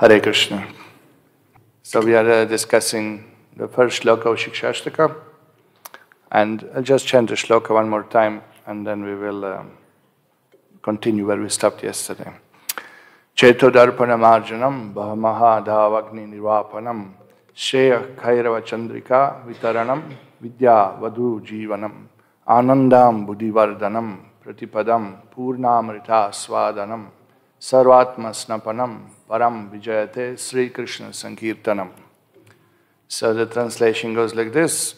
Hare Krishna. So we are uh, discussing the first shloka of Shikshashtaka. And I'll just chant the shloka one more time and then we will um, continue where we stopped yesterday. Chetodarpanamarjanam Bhamaha Dhavagni Nirvapanam Shreya Kairava Chandrika Vitaranam Vidya Vadu Jivanam Anandam Buddhivardhanam Pratipadam Purnamrita Swadanam Sarvatma Snapanam Param Vijayate Sri Krishna Sankirtanam. So the translation goes like this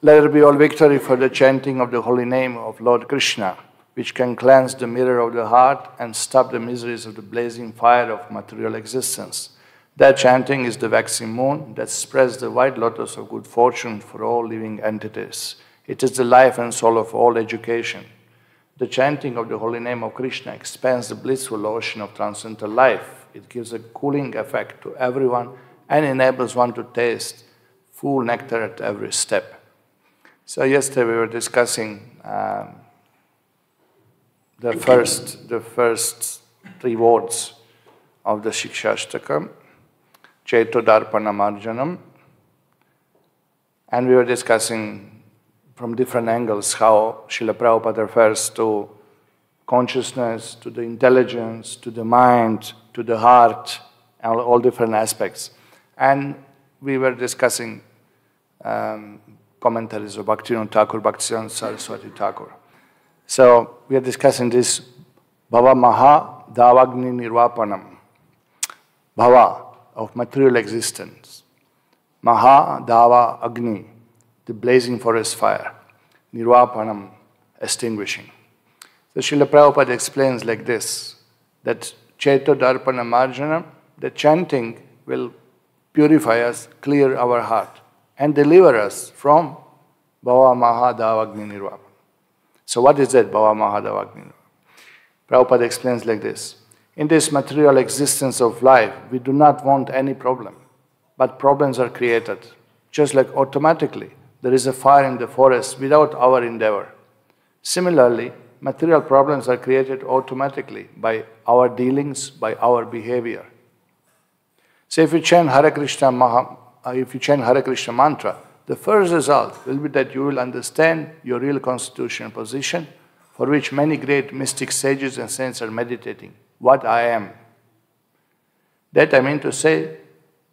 Let there be all victory for the chanting of the holy name of Lord Krishna, which can cleanse the mirror of the heart and stop the miseries of the blazing fire of material existence. That chanting is the waxing moon that spreads the white lotus of good fortune for all living entities. It is the life and soul of all education. The chanting of the holy name of Krishna expands the blissful ocean of transcendental life. It gives a cooling effect to everyone and enables one to taste full nectar at every step. So yesterday we were discussing um, the first, the first three words of the Shikshashtaka, Chetodarpana Marjanam, and we were discussing from different angles how Srila Prabhupada refers to consciousness, to the intelligence, to the mind, to the heart, all, all different aspects. And we were discussing um, commentaries of Bhaktivinoda Thakur, Bhaktisiddhanta Saraswati Thakur. So we are discussing this Bhava Maha Davagni Nirvapanam, Bhava of material existence, Maha Dava Agni, the blazing forest fire, nirvapanam, extinguishing. So Srila Prabhupada explains like this, that Cheto Darpana Marjana, the chanting will purify us, clear our heart, and deliver us from Bhava Mahadavagni Nirvana. So what is that Bhava Mahadavagni Nirvana? Prabhupada explains like this. In this material existence of life, we do not want any problem, but problems are created, just like automatically there is a fire in the forest without our endeavor. Similarly, material problems are created automatically by our dealings, by our behavior. So if you chant Hare Krishna Maha, uh, if you chant Hare Krishna mantra, the first result will be that you will understand your real constitutional position, for which many great mystic sages and saints are meditating. What I am. That I mean to say,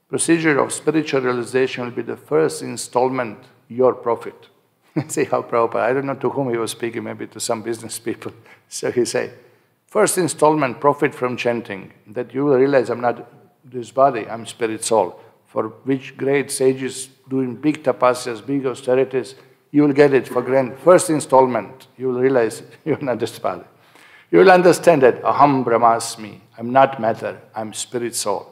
procedure of spiritual realization will be the first installment your profit. See how Prabhupada, I don't know to whom he was speaking, maybe to some business people. So he said, first installment, profit from chanting, that you will realize I'm not this body, I'm spirit soul, for which great sages doing big tapasyas, big austerities, you will get it for granted. First installment, you will realize you're not this body. You will understand that aham brahmasmi, I'm not matter, I'm spirit soul.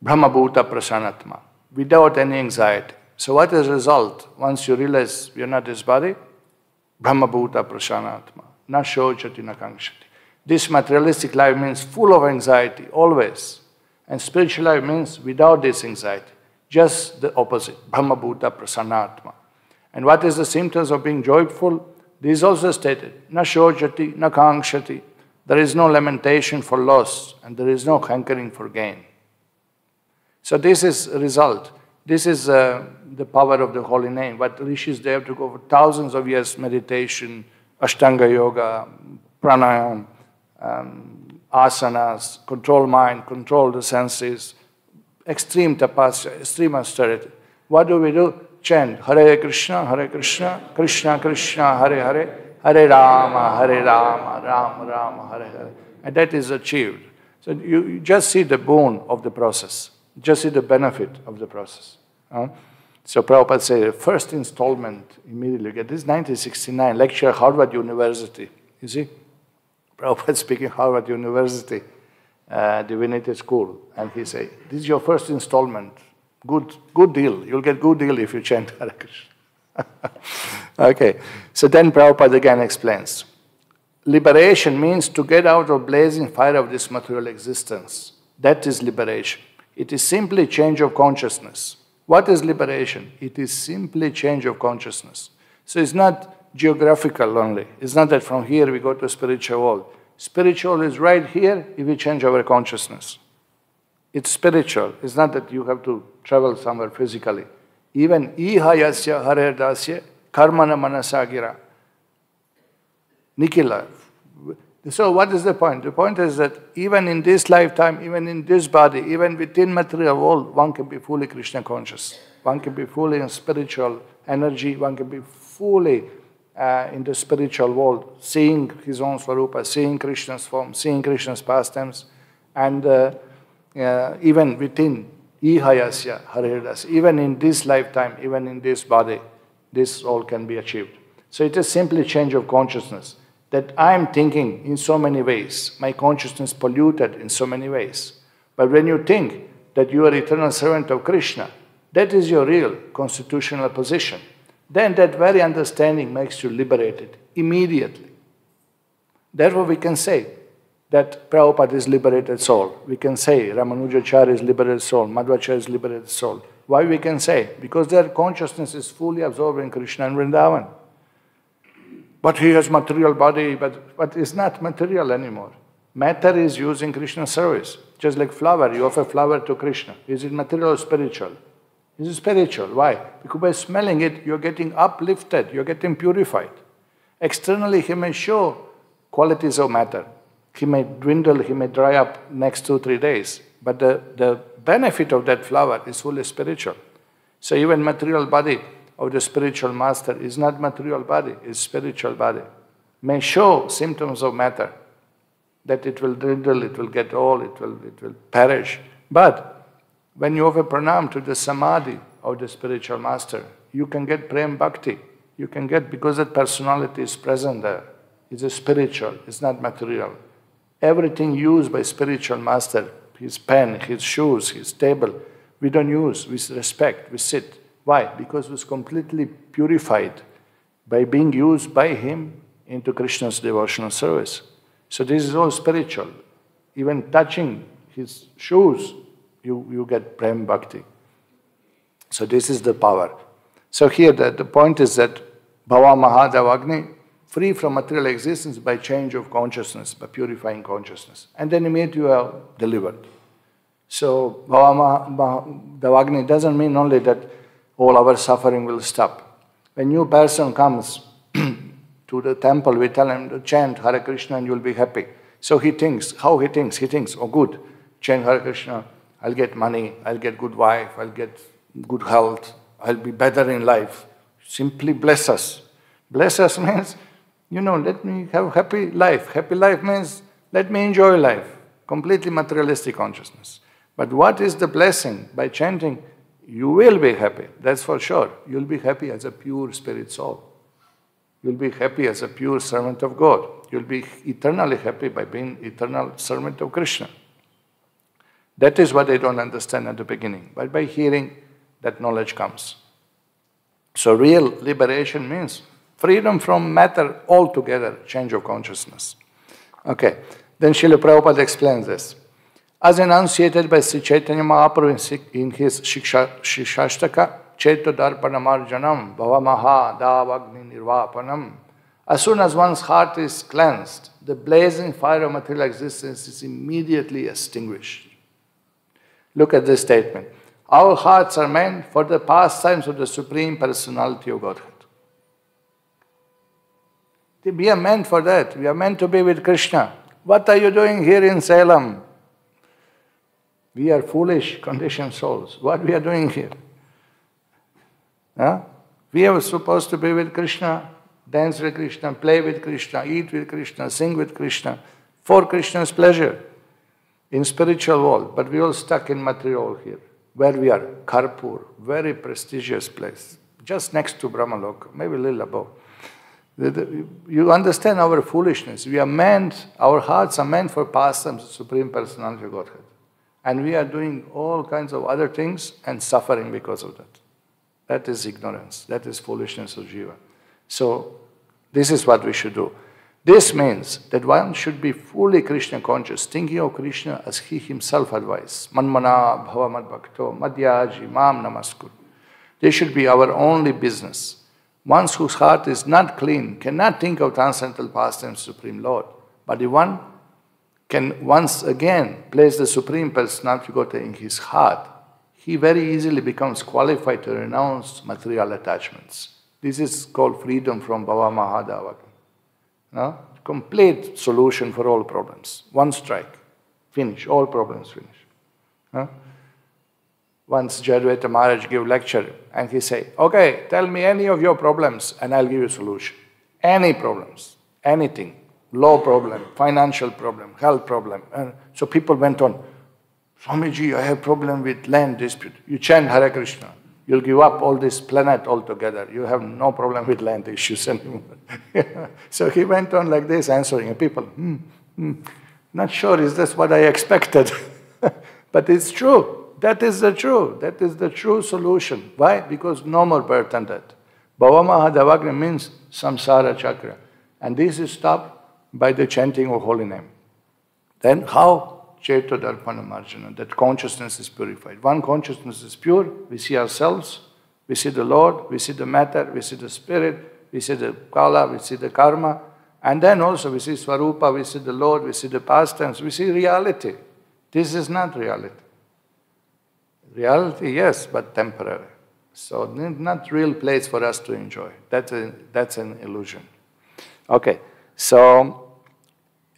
Brahma bhuta prasanatma, without any anxiety. So what is the result once you realize you're not this body? Brahma Bhuta Prashanatma. Na shochati na kangshati. This materialistic life means full of anxiety, always. And spiritual life means without this anxiety. Just the opposite. Brahma Bhuta Prasanatma. And what is the symptoms of being joyful? This is also stated. Na shochati, na kangshati. There is no lamentation for loss and there is no hankering for gain. So this is result. This is uh, the power of the holy name. But rishis, they have to go for thousands of years meditation, ashtanga yoga, pranayam, um, asanas, control mind, control the senses, extreme tapasya, extreme austerity. What do we do? Chant Hare Krishna, Hare Krishna, Krishna Krishna, Hare Hare, Hare Rama, Hare Rama, Rama Rama, Hare Hare. And that is achieved. So you, you just see the boon of the process, just see the benefit of the process. Huh? So Prabhupada said, the first installment immediately, get this 1969 lecture Harvard University. You see? Prabhupada speaking Harvard University, uh, Divinity School. And he said, this is your first installment. Good, good deal. You'll get good deal if you chant Hare okay. So then Prabhupada again explains. Liberation means to get out of blazing fire of this material existence. That is liberation. It is simply change of consciousness. What is liberation? It is simply change of consciousness. So it's not geographical only. It's not that from here we go to a spiritual world. Spiritual is right here if we change our consciousness. It's spiritual. It's not that you have to travel somewhere physically. Even ihayasya haredasya karmana manasagira. Nikila. So what is the point? The point is that even in this lifetime, even in this body, even within material world, one can be fully Krishna conscious. One can be fully in spiritual energy. One can be fully uh, in the spiritual world, seeing his own swarupa, seeing Krishna's form, seeing Krishna's pastimes, and uh, uh, even within ihayasya haridas, even in this lifetime, even in this body, this all can be achieved. So it is simply change of consciousness that I am thinking in so many ways, my consciousness polluted in so many ways. But when you think that you are eternal servant of Krishna, that is your real constitutional position. Then that very understanding makes you liberated immediately. Therefore, we can say that Prabhupada is liberated soul. We can say Ramanujacharya is liberated soul, Madhvacharya is liberated soul. Why we can say? Because their consciousness is fully absorbed in Krishna and Vrindavan. But he has material body, but, but it's not material anymore. Matter is using Krishna service. Just like flower, you offer flower to Krishna. Is it material or spiritual? Is it spiritual? Why? Because by smelling it, you're getting uplifted, you're getting purified. Externally, he may show qualities of matter. He may dwindle, he may dry up next two, three days. But the, the benefit of that flower is fully spiritual. So even material body of the spiritual master is not material body, is spiritual body. May show symptoms of matter, that it will dwindle, it will get old, it will, it will perish. But when you offer pranam to the samadhi of the spiritual master, you can get prem bhakti. You can get, because that personality is present there. It's a spiritual, it's not material. Everything used by spiritual master, his pen, his shoes, his table, we don't use, we respect, we sit. Why? Because it was completely purified by being used by him into Krishna's devotional service. So this is all spiritual. Even touching his shoes, you, you get Prem Bhakti. So this is the power. So here the, the point is that Bhava Mahadavagni, free from material existence by change of consciousness, by purifying consciousness. And then immediately you are delivered. So Bhava Mahadavagni doesn't mean only that all our suffering will stop. When new person comes to the temple, we tell him to chant Hare Krishna and you'll be happy. So he thinks, how he thinks? He thinks, oh good, chant Hare Krishna, I'll get money, I'll get good wife, I'll get good health, I'll be better in life. Simply bless us. Bless us means, you know, let me have happy life. Happy life means let me enjoy life. Completely materialistic consciousness. But what is the blessing? By chanting you will be happy, that's for sure. You'll be happy as a pure spirit soul. You'll be happy as a pure servant of God. You'll be eternally happy by being eternal servant of Krishna. That is what they don't understand at the beginning. But by hearing, that knowledge comes. So real liberation means freedom from matter altogether, change of consciousness. Okay, then Srila Prabhupada explains this. As enunciated by Sri Chaitanya Mahaprabhu in his Shikshashtaka, Cheto Darpanamarjanam Bhavamaha Davagni Nirvapanam. As soon as one's heart is cleansed, the blazing fire of material existence is immediately extinguished. Look at this statement. Our hearts are meant for the pastimes of the Supreme Personality of Godhead. We are meant for that. We are meant to be with Krishna. What are you doing here in Salem? We are foolish, conditioned souls. What we are doing here? Huh? We are supposed to be with Krishna, dance with Krishna, play with Krishna, eat with Krishna, sing with Krishna, for Krishna's pleasure in spiritual world. But we are all stuck in material here, where we are, Karpur, very prestigious place, just next to Brahmaloka, maybe a little above. You understand our foolishness. We are meant, our hearts are meant for pastimes, Supreme Personality of Godhead. And we are doing all kinds of other things and suffering because of that. That is ignorance. That is foolishness of jiva. So, this is what we should do. This means that one should be fully Krishna conscious, thinking of Krishna as he himself advised. Manmana bhava madbhakto madhyaji mam namaskur. This should be our only business. One whose heart is not clean cannot think of transcendental pastimes, Supreme Lord. But the one can once again place the Supreme Personality in his heart, he very easily becomes qualified to renounce material attachments. This is called freedom from Bhava Mahadava. No? Complete solution for all problems. One strike. Finish. All problems finish. No? Once Jayadvaita Maharaj gave lecture and he say, okay, tell me any of your problems and I'll give you a solution. Any problems, anything, law problem, financial problem, health problem. And so people went on, Swamiji, I have problem with land dispute. You chant Hare Krishna. You'll give up all this planet altogether. You have no problem with land issues anymore. so he went on like this, answering people. Hmm, hmm, not sure, is this what I expected? but it's true. That is the true. That is the true solution. Why? Because no more birth and death. Bhava Mahadavagni means samsara chakra. And this is stopped by the chanting of holy name. Then how? Cheto Darpana Marjana, that consciousness is purified. One consciousness is pure, we see ourselves, we see the Lord, we see the matter, we see the spirit, we see the kala, we see the karma, and then also we see Swarupa, we see the Lord, we see the past tense, we see reality. This is not reality. Reality, yes, but temporary. So not real place for us to enjoy. That's, a, that's an illusion. Okay, so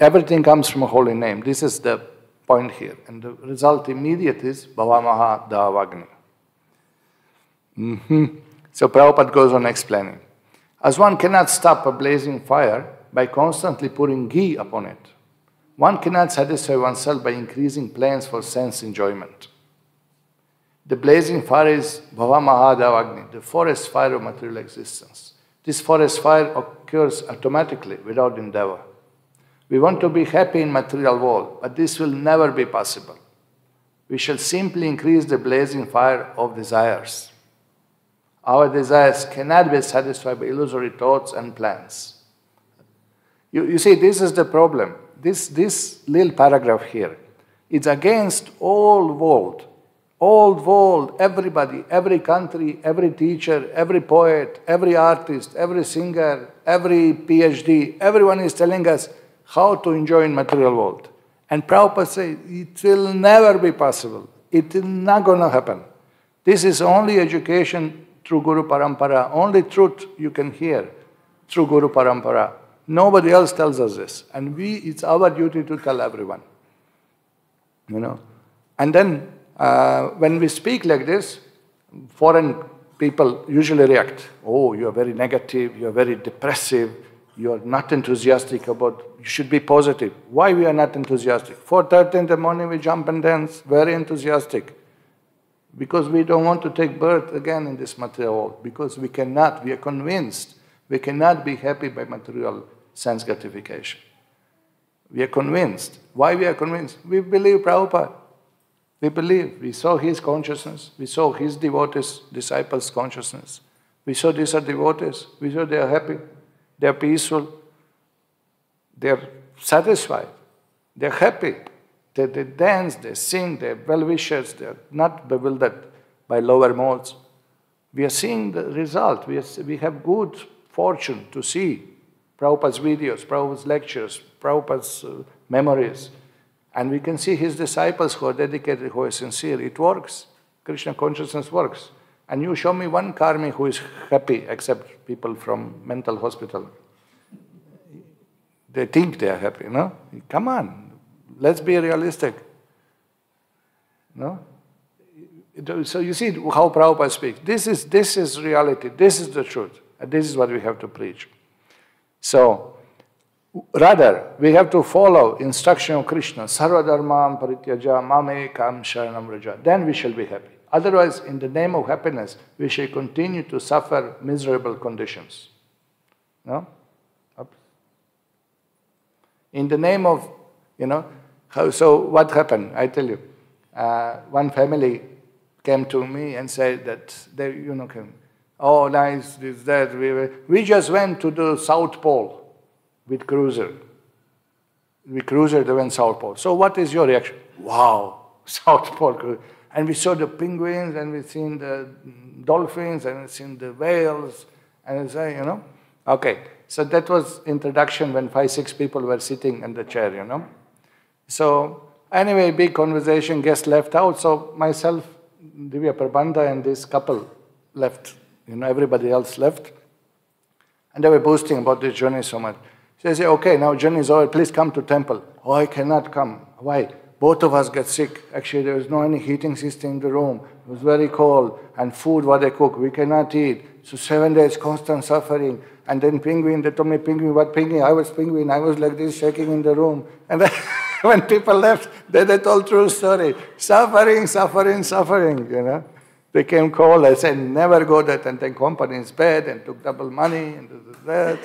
everything comes from a holy name. This is the point here. And the result immediate is Bhavamaha Davagni. Mm-hmm. So Prabhupada goes on explaining. As one cannot stop a blazing fire by constantly pouring ghee upon it, one cannot satisfy oneself by increasing plans for sense enjoyment. The blazing fire is Bhava Mahadavagni, the forest fire of material existence. This forest fire occurs automatically without endeavor. We want to be happy in material world, but this will never be possible. We shall simply increase the blazing fire of desires. Our desires cannot be satisfied by illusory thoughts and plans. You, you see, this is the problem. This, this little paragraph here is against all world old world, everybody, every country, every teacher, every poet, every artist, every singer, every PhD, everyone is telling us how to enjoy in material world. And Prabhupada says it will never be possible. It is not going to happen. This is only education through Guru Parampara, only truth you can hear through Guru Parampara. Nobody else tells us this. And we, it's our duty to tell everyone. You know. And then uh, when we speak like this, foreign people usually react. Oh, you are very negative, you are very depressive, you are not enthusiastic about, you should be positive. Why we are not enthusiastic? 4.30 in the morning we jump and dance, very enthusiastic. Because we don't want to take birth again in this material. Because we cannot, we are convinced, we cannot be happy by material sense gratification. We are convinced. Why we are convinced? We believe Prabhupada. We believe. We saw his consciousness. We saw his devotees, disciples' consciousness. We saw these are devotees. We saw they are happy. They are peaceful. They are satisfied. They are happy. They, they dance, they sing, they are well wishers. They are not bewildered by lower modes. We are seeing the result. We, are, we have good fortune to see Prabhupada's videos, Prabhupada's lectures, Prabhupada's uh, memories. And we can see his disciples who are dedicated, who are sincere. It works. Krishna consciousness works. And you show me one karmi who is happy, except people from mental hospital. They think they are happy, no? Come on, let's be realistic. No? So you see how Prabhupada speaks. This is, this is reality, this is the truth, and this is what we have to preach. So, Rather, we have to follow instruction of Krishna, Sarva Dharmam Parityaja Mame Kam Sharanam Vraja. Then we shall be happy. Otherwise, in the name of happiness, we shall continue to suffer miserable conditions. No? In the name of, you know, how, so what happened? I tell you, uh, one family came to me and said that they, you know, came, oh, nice, this, that. We, we just went to the South Pole with cruiser. We cruiser the went South Pole. So what is your reaction? Wow, South Pole. cruiser. And we saw the penguins and we seen the dolphins and we seen the whales and say, you know. Okay, so that was introduction when five, six people were sitting in the chair, you know. So anyway, big conversation gets left out. So myself, Divya Prabandha and this couple left. You know, everybody else left. And they were boasting about this journey so much. So they say, okay, now journey is over, please come to temple. Oh, I cannot come. Why? Both of us get sick. Actually, there was no any heating system in the room. It was very cold. And food, what they cook, we cannot eat. So seven days, constant suffering. And then penguin, they told me penguin, what penguin? I was penguin. I was like this, shaking in the room. And when people left, then they told true story. Suffering, suffering, suffering, you know They came cold. I said, never go that. And then company is bad and took double money and that.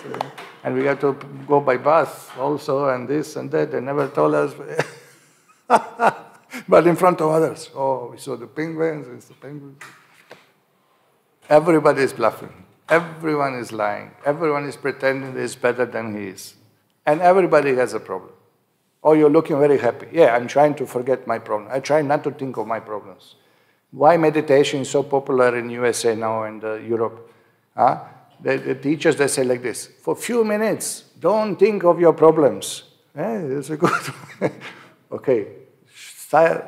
And we had to go by bus also and this and that. They never told us. but in front of others. Oh, we saw the penguins, it's the penguins. Everybody is bluffing. Everyone is lying. Everyone is pretending is better than he is. And everybody has a problem. Oh, you're looking very happy. Yeah, I'm trying to forget my problem. I try not to think of my problems. Why meditation is so popular in USA now and uh, Europe? Huh? The, the, teachers, they say like this, for a few minutes, don't think of your problems. Eh, it's a good Okay,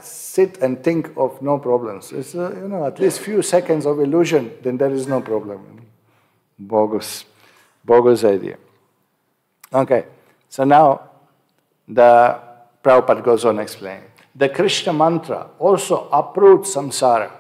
sit and think of no problems. It's, uh, you know, at least few seconds of illusion, then there is no problem. Bogus, bogus idea. Okay, so now the Prabhupada goes on explaining the Krishna mantra also uproots samsara.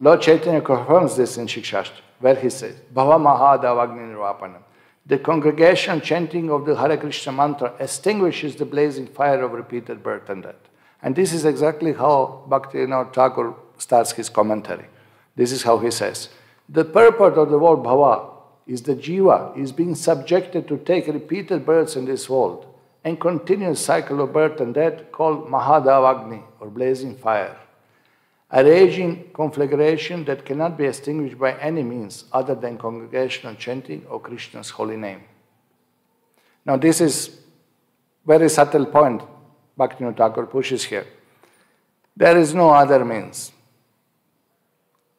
Lord Chaitanya confirms this in Shikshashtaka, where he says, Bhava Mahadavagni Nirvapanam. The congregation chanting of the Hare Krishna mantra extinguishes the blazing fire of repeated birth and death. And this is exactly how Bhaktivinoda Thakur starts his commentary. This is how he says, The purport of the word bhava is the jiva is being subjected to take repeated births in this world and continuous cycle of birth and death called Mahadavagni or blazing fire. A raging conflagration that cannot be extinguished by any means other than congregational chanting of Krishna's holy name. Now, this is very subtle point Bhaktivinoda Thakur pushes here. There is no other means.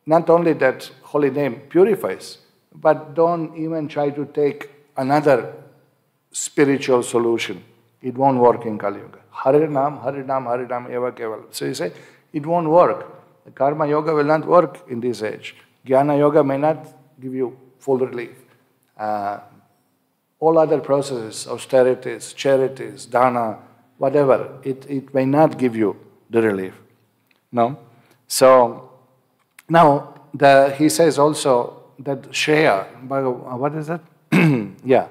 Not only that holy name purifies, but don't even try to take another spiritual solution it won't work in Kali Yuga. Harinam, Harinam, Harinam, Eva Keval. So you say, it won't work. The karma yoga will not work in this age. Jnana yoga may not give you full relief. Uh, all other processes, austerities, charities, dana, whatever, it, it may not give you the relief. No? So, now the, he says also that Shreya, what is that? yeah.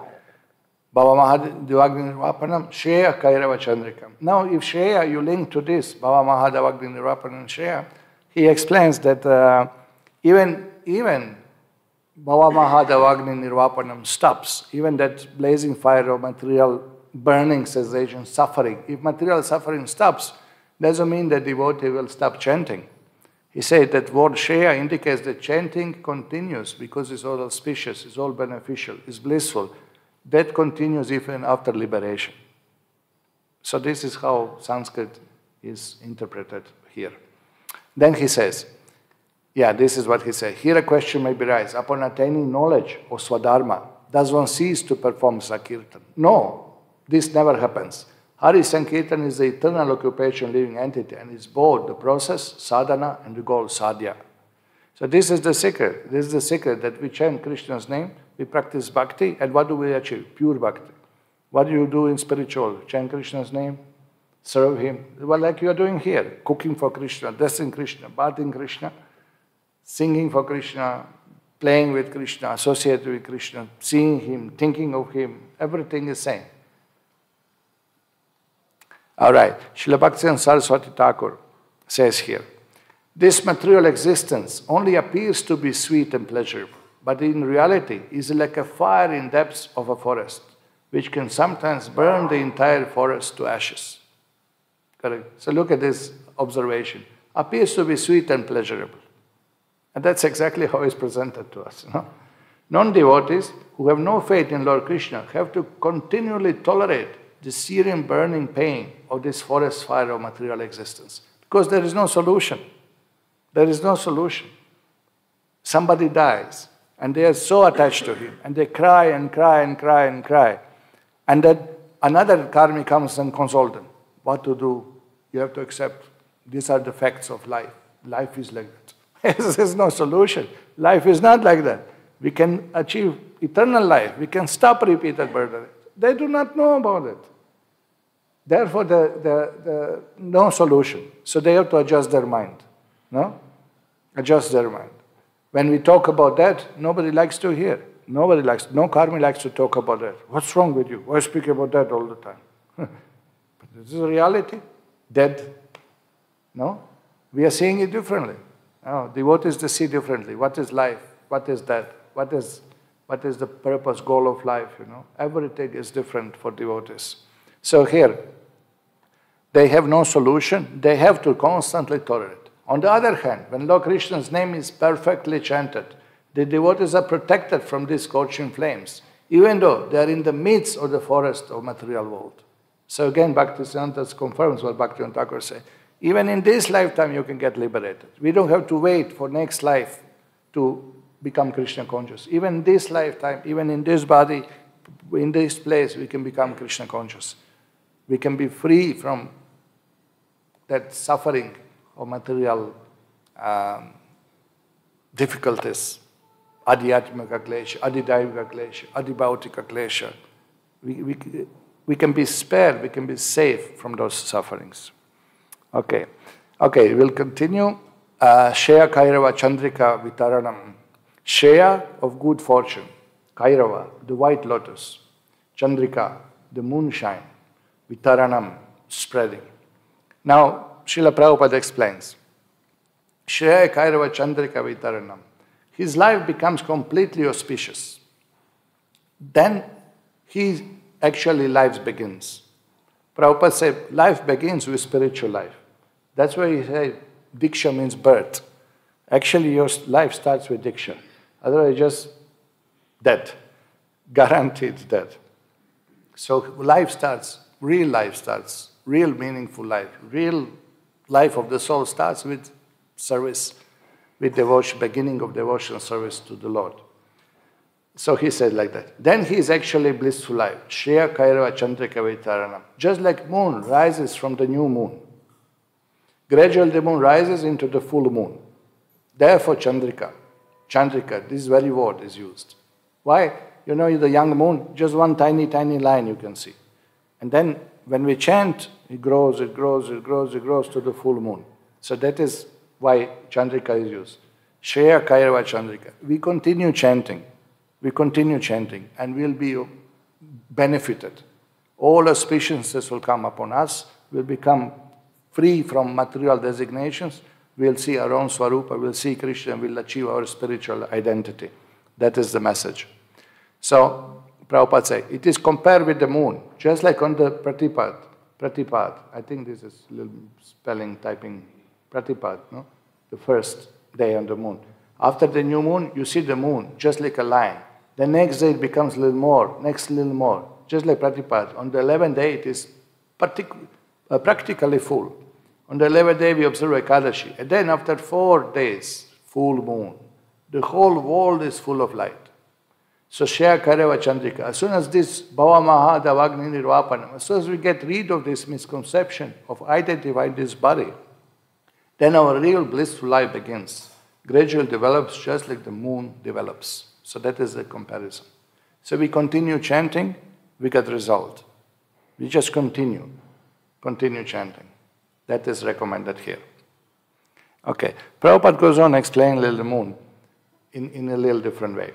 Bhava Mahadavagni Nirvapanam, Shreya Kairava. Now, if Shreya, you link to this, Bhava Mahadavagni Nirvapanam Shreya, he explains that uh, even, even Bhava Mahadavagni Nirvapanam stops, even that blazing fire of material burning cessation, suffering. If material suffering stops, doesn't mean that devotee will stop chanting. He said that word Shreya indicates that chanting continues because it's all auspicious, it's all beneficial, it's blissful that continues even after liberation. So, this is how Sanskrit is interpreted here. Then he says, yeah, this is what he says. Here a question may be raised. Upon attaining knowledge of Swadharma, does one cease to perform Sankirtan? No, this never happens. Hari Sankirtan is the eternal occupation living entity and is both the process, sadhana, and the goal, sadhya. So this is the secret. This is the secret that we chant Krishna's name we practice bhakti, and what do we achieve? Pure bhakti. What do you do in spiritual? Chant Krishna's name, serve Him. Well, like you are doing here, cooking for Krishna, dressing Krishna, bathing Krishna, singing for Krishna, playing with Krishna, associated with Krishna, seeing Him, thinking of Him, everything is same. All right, Srila Bhaktivinoda Saraswati Thakur says here, this material existence only appears to be sweet and pleasurable but in reality is like a fire in depths of a forest, which can sometimes burn the entire forest to ashes. Correct? So look at this observation. Appears to be sweet and pleasurable. And that's exactly how it's presented to us. You know? Non-devotees who have no faith in Lord Krishna have to continually tolerate the searing burning pain of this forest fire of material existence because there is no solution. There is no solution. Somebody dies, and they are so attached to him. And they cry and cry and cry and cry. And then another karmi comes and consoles them. what to do. You have to accept these are the facts of life. Life is like that. There's no solution. Life is not like that. We can achieve eternal life. We can stop repeated birth. They do not know about it. Therefore, the, the, the, no solution. So they have to adjust their mind. No? Adjust their mind. When we talk about that, nobody likes to hear. Nobody likes, no karmi likes to talk about that. What's wrong with you? Why speak about that all the time? but this is reality. Dead. No? We are seeing it differently. No, devotees they see differently. What is life? What is death? What is what is the purpose, goal of life, you know? Everything is different for devotees. So here, they have no solution, they have to constantly tolerate. On the other hand, when Lord Krishna's name is perfectly chanted, the devotees are protected from these scorching flames, even though they are in the midst of the forest of material world. So again, Bhaktisiddhanta confirms what Bhaktivinoda Thakur said. Even in this lifetime, you can get liberated. We don't have to wait for next life to become Krishna conscious. Even this lifetime, even in this body, in this place, we can become Krishna conscious. We can be free from that suffering of material um, difficulties. Adhyatmika klesha, adidaivika klesha, adibhautika klesha. We, we, we can be spared, we can be safe from those sufferings. Okay, okay, we'll continue. Uh, Shaya Kairava Chandrika Vitaranam. Shaya of good fortune. Kairava, the white lotus. Chandrika, the moonshine. Vitaranam, spreading. Now, Srila Prabhupada explains. Shreya Kairava Chandrika Vitaranam. His life becomes completely auspicious. Then he actually life begins. Prabhupada said life begins with spiritual life. That's why he said Diksha means birth. Actually, your life starts with Diksha. Otherwise, just dead. Guaranteed dead. So life starts, real life starts, real meaningful life, real life of the soul starts with service, with devotion, beginning of devotional service to the Lord. So he said like that. Then he is actually blissful life. Shreya Kairava Chandrika Vitaranam. Just like moon rises from the new moon. Gradually the moon rises into the full moon. Therefore Chandrika, Chandrika, this very word is used. Why? You know, the young moon, just one tiny, tiny line you can see. And then when we chant, it grows, it grows, it grows, it grows to the full moon. So that is why Chandrika is used. Shreya Kairava Chandrika. We continue chanting. We continue chanting and we'll be benefited. All auspiciousness will come upon us. We'll become free from material designations. We'll see our own Swarupa, we'll see Krishna, we'll achieve our spiritual identity. That is the message. So Prabhupada said, it is compared with the moon, just like on the Pratipad. Pratipad, I think this is little spelling, typing Pratipad, no? The first day on the moon. After the new moon, you see the moon just like a line. The next day it becomes a little more, next little more, just like Pratipad. On the 11th day, it is uh, practically full. On the 11th day, we observe Ekadashi. And then after four days, full moon. The whole world is full of light. So Shaya Kairava Chandrika. As soon as this Bhava Mahadavagni Nirvapanam, as soon as we get rid of this misconception of identifying this body, then our real blissful life begins. Gradually develops just like the moon develops. So that is the comparison. So we continue chanting, we get result. We just continue, continue chanting. That is recommended here. Okay, Prabhupada goes on explaining little moon in, in a little different way.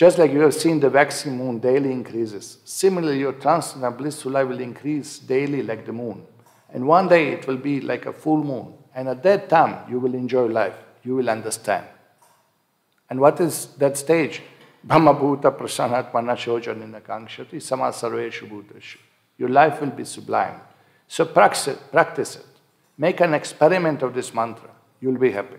Just like you have seen the waxing moon daily increases, similarly your transcendental blissful life will increase daily like the moon. And one day it will be like a full moon. And at that time you will enjoy life. You will understand. And what is that stage? Brahma Bhuta Prasanatmana Shojanina Kankshati Samasarveshu Bhutashu. Your life will be sublime. So practice it, practice it. Make an experiment of this mantra. You'll be happy.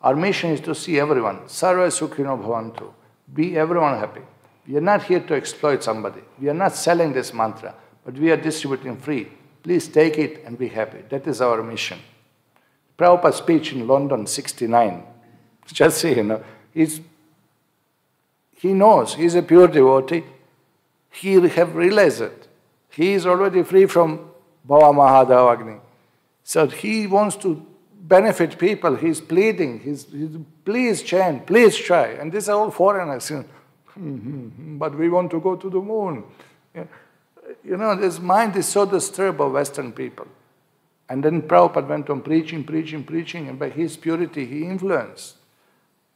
Our mission is to see everyone. Sarva Sukhino Bhavantu be everyone happy. We are not here to exploit somebody. We are not selling this mantra, but we are distributing free. Please take it and be happy. That is our mission. Prabhupada's speech in London, 69. Just see, you know, he's, he knows he's a pure devotee. He have realized it. He is already free from Bhava Mahadavagni. So he wants to benefit people. He's pleading. He's, he's please chant, please try. And these are all foreigners. You know, but we want to go to the moon. You know, this mind is so disturbed by Western people. And then Prabhupada went on preaching, preaching, preaching, and by his purity he influenced.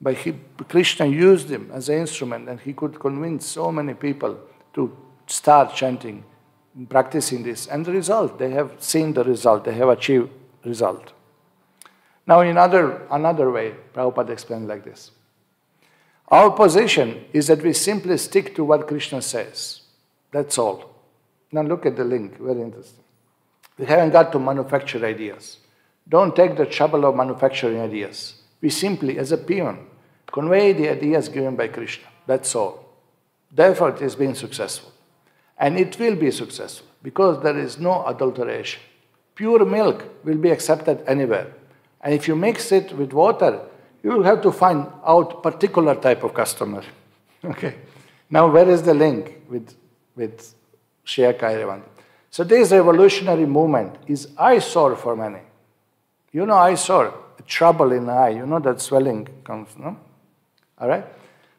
By he, Krishna used him as an instrument, and he could convince so many people to start chanting, practicing this. And the result, they have seen the result, they have achieved result. Now, in other, another way, Prabhupada explained like this. Our position is that we simply stick to what Krishna says. That's all. Now look at the link, very interesting. We haven't got to manufacture ideas. Don't take the trouble of manufacturing ideas. We simply, as a peon, convey the ideas given by Krishna. That's all. Therefore, it has been successful. And it will be successful because there is no adulteration. Pure milk will be accepted anywhere. And if you mix it with water, you will have to find out particular type of customer. okay. Now, where is the link with, with Shreya Kairavan? So this revolutionary movement is eyesore for many. You know eyesore, trouble in the eye. You know that swelling comes, no? All right?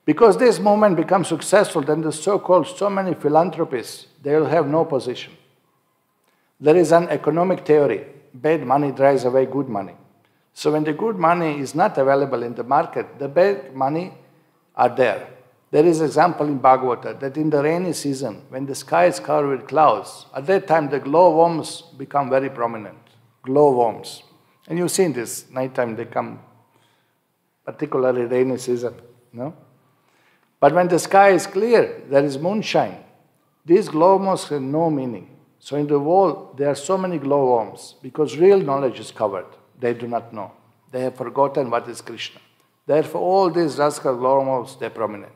Because this movement becomes successful, then the so-called so many philanthropists, they will have no position. There is an economic theory. Bad money drives away good money. So when the good money is not available in the market, the bad money are there. There is example in Bhagavata that in the rainy season, when the sky is covered with clouds, at that time the glowworms become very prominent. Glowworms. And you've seen this, nighttime they come, particularly rainy season. No? But when the sky is clear, there is moonshine. These glowworms have no meaning. So in the world, there are so many glowworms because real knowledge is covered. They do not know. They have forgotten what is Krishna. Therefore, all these rascal glowworms, they're prominent.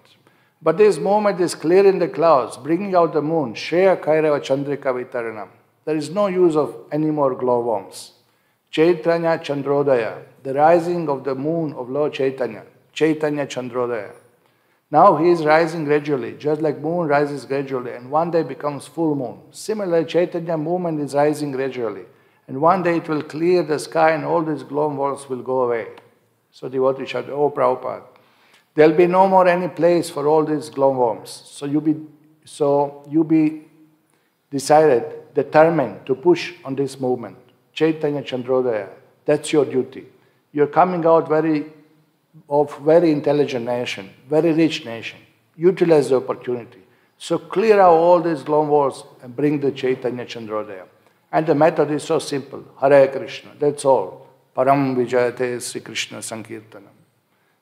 But this moment is clear in the clouds, bringing out the moon, Shreya Kairava Chandrika Vitaranam. There is no use of any more glowworms. Chaitanya Chandrodaya, the rising of the moon of Lord Chaitanya, Chaitanya Chandrodaya. Now he is rising gradually, just like moon rises gradually, and one day becomes full moon. Similarly, Chaitanya movement is rising gradually, and one day it will clear the sky and all these glowworms will go away. So devotees shout, Oh Prabhupada, there'll be no more any place for all these glowworms. So you be so you be decided, determined to push on this movement. Chaitanya Chandrodaya, that's your duty. You're coming out very of very intelligent nation, very rich nation. Utilize the opportunity. So clear out all these glowworms and bring the Chaitanya Chandrodaya. And the method is so simple. Hare Krishna, that's all. Param Vijayate Sri Krishna Sankirtanam.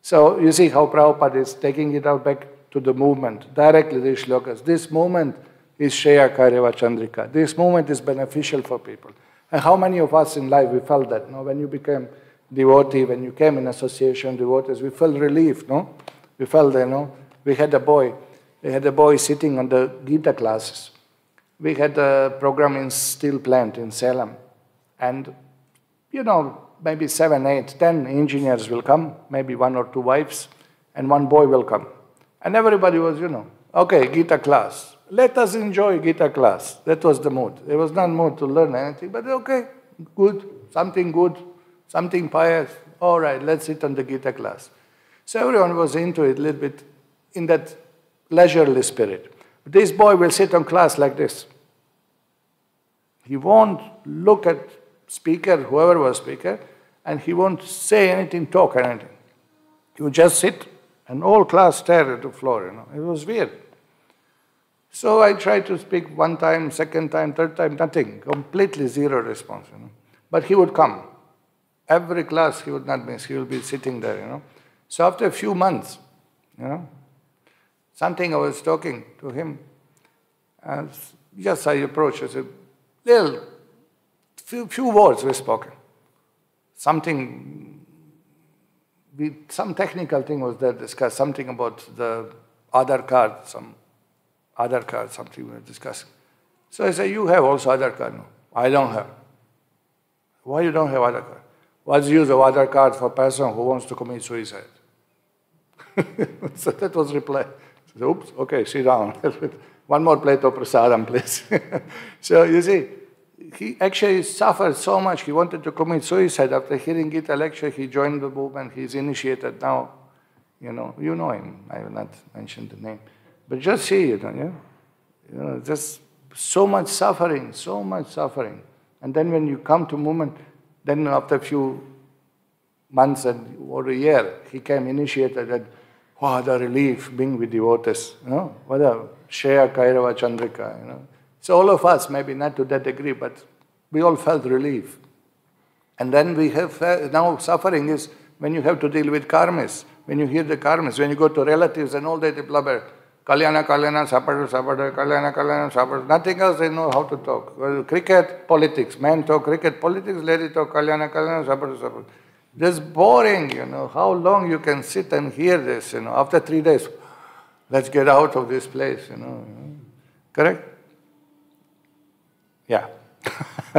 So you see how Prabhupada is taking it out back to the movement, directly these shlokas. This movement is Shreya Kairava Chandrika. This movement is beneficial for people. And how many of us in life we felt that? No? When you became devotee, when you came in association devotees, we felt relief, no? We felt that, no? We had a boy, we had a boy sitting on the Gita classes. We had a program in steel plant in Salem. And, you know, maybe seven, eight, ten engineers will come, maybe one or two wives, and one boy will come. And everybody was, you know, okay, Gita class. Let us enjoy Gita class. That was the mood. There was not mood to learn anything, but okay, good, something good, something pious. All right, let's sit on the Gita class. So everyone was into it a little bit in that leisurely spirit. This boy will sit on class like this. He won't look at speaker, whoever was speaker, and he won't say anything, talk anything. He would just sit, and all class stare at the floor. You know, it was weird. So I tried to speak one time, second time, third time, nothing, completely zero response. You know. But he would come. Every class he would not miss. He would be sitting there. You know. So after a few months, you know, something I was talking to him, and just I approached. I said, "Little Few, few words were spoken. Something, some technical thing was there discussed, something about the Aadhaar card, some Aadhaar card, something we were discussing. So I said, you have also Aadhaar card? No, I don't have. Why you don't have Aadhaar card? What's the use of Aadhaar card for a person who wants to commit suicide? so that was reply. Said, Oops, okay, sit down. One more plate of prasadam, please. so you see, he actually suffered so much, he wanted to commit suicide. After hearing Gita lecture, he joined the movement, he's initiated now. You know, you know him, I will not mention the name. But just see it, yeah? You know, just so much suffering, so much suffering. And then when you come to movement, then after a few months and or a year, he came initiated and wow, the relief being with devotees. You know, what a Shreya Kairava Chandrika, you know. So all of us, maybe not to that degree, but we all felt relief. And then we have uh, now suffering is when you have to deal with karmas, when you hear the karmas, when you go to relatives and all that blubber. Kalyana, Kalyana, Sapadu, Sapadu, Kalyana, Kalyana, Sapadu. Nothing else they know how to talk. Well, cricket, politics. Men talk cricket, politics. Lady talk Kalyana, Kalyana, Sapadu, Sapadu. This boring, you know. How long you can sit and hear this, you know. After three days, let's get out of this place, you know. Correct? Yeah.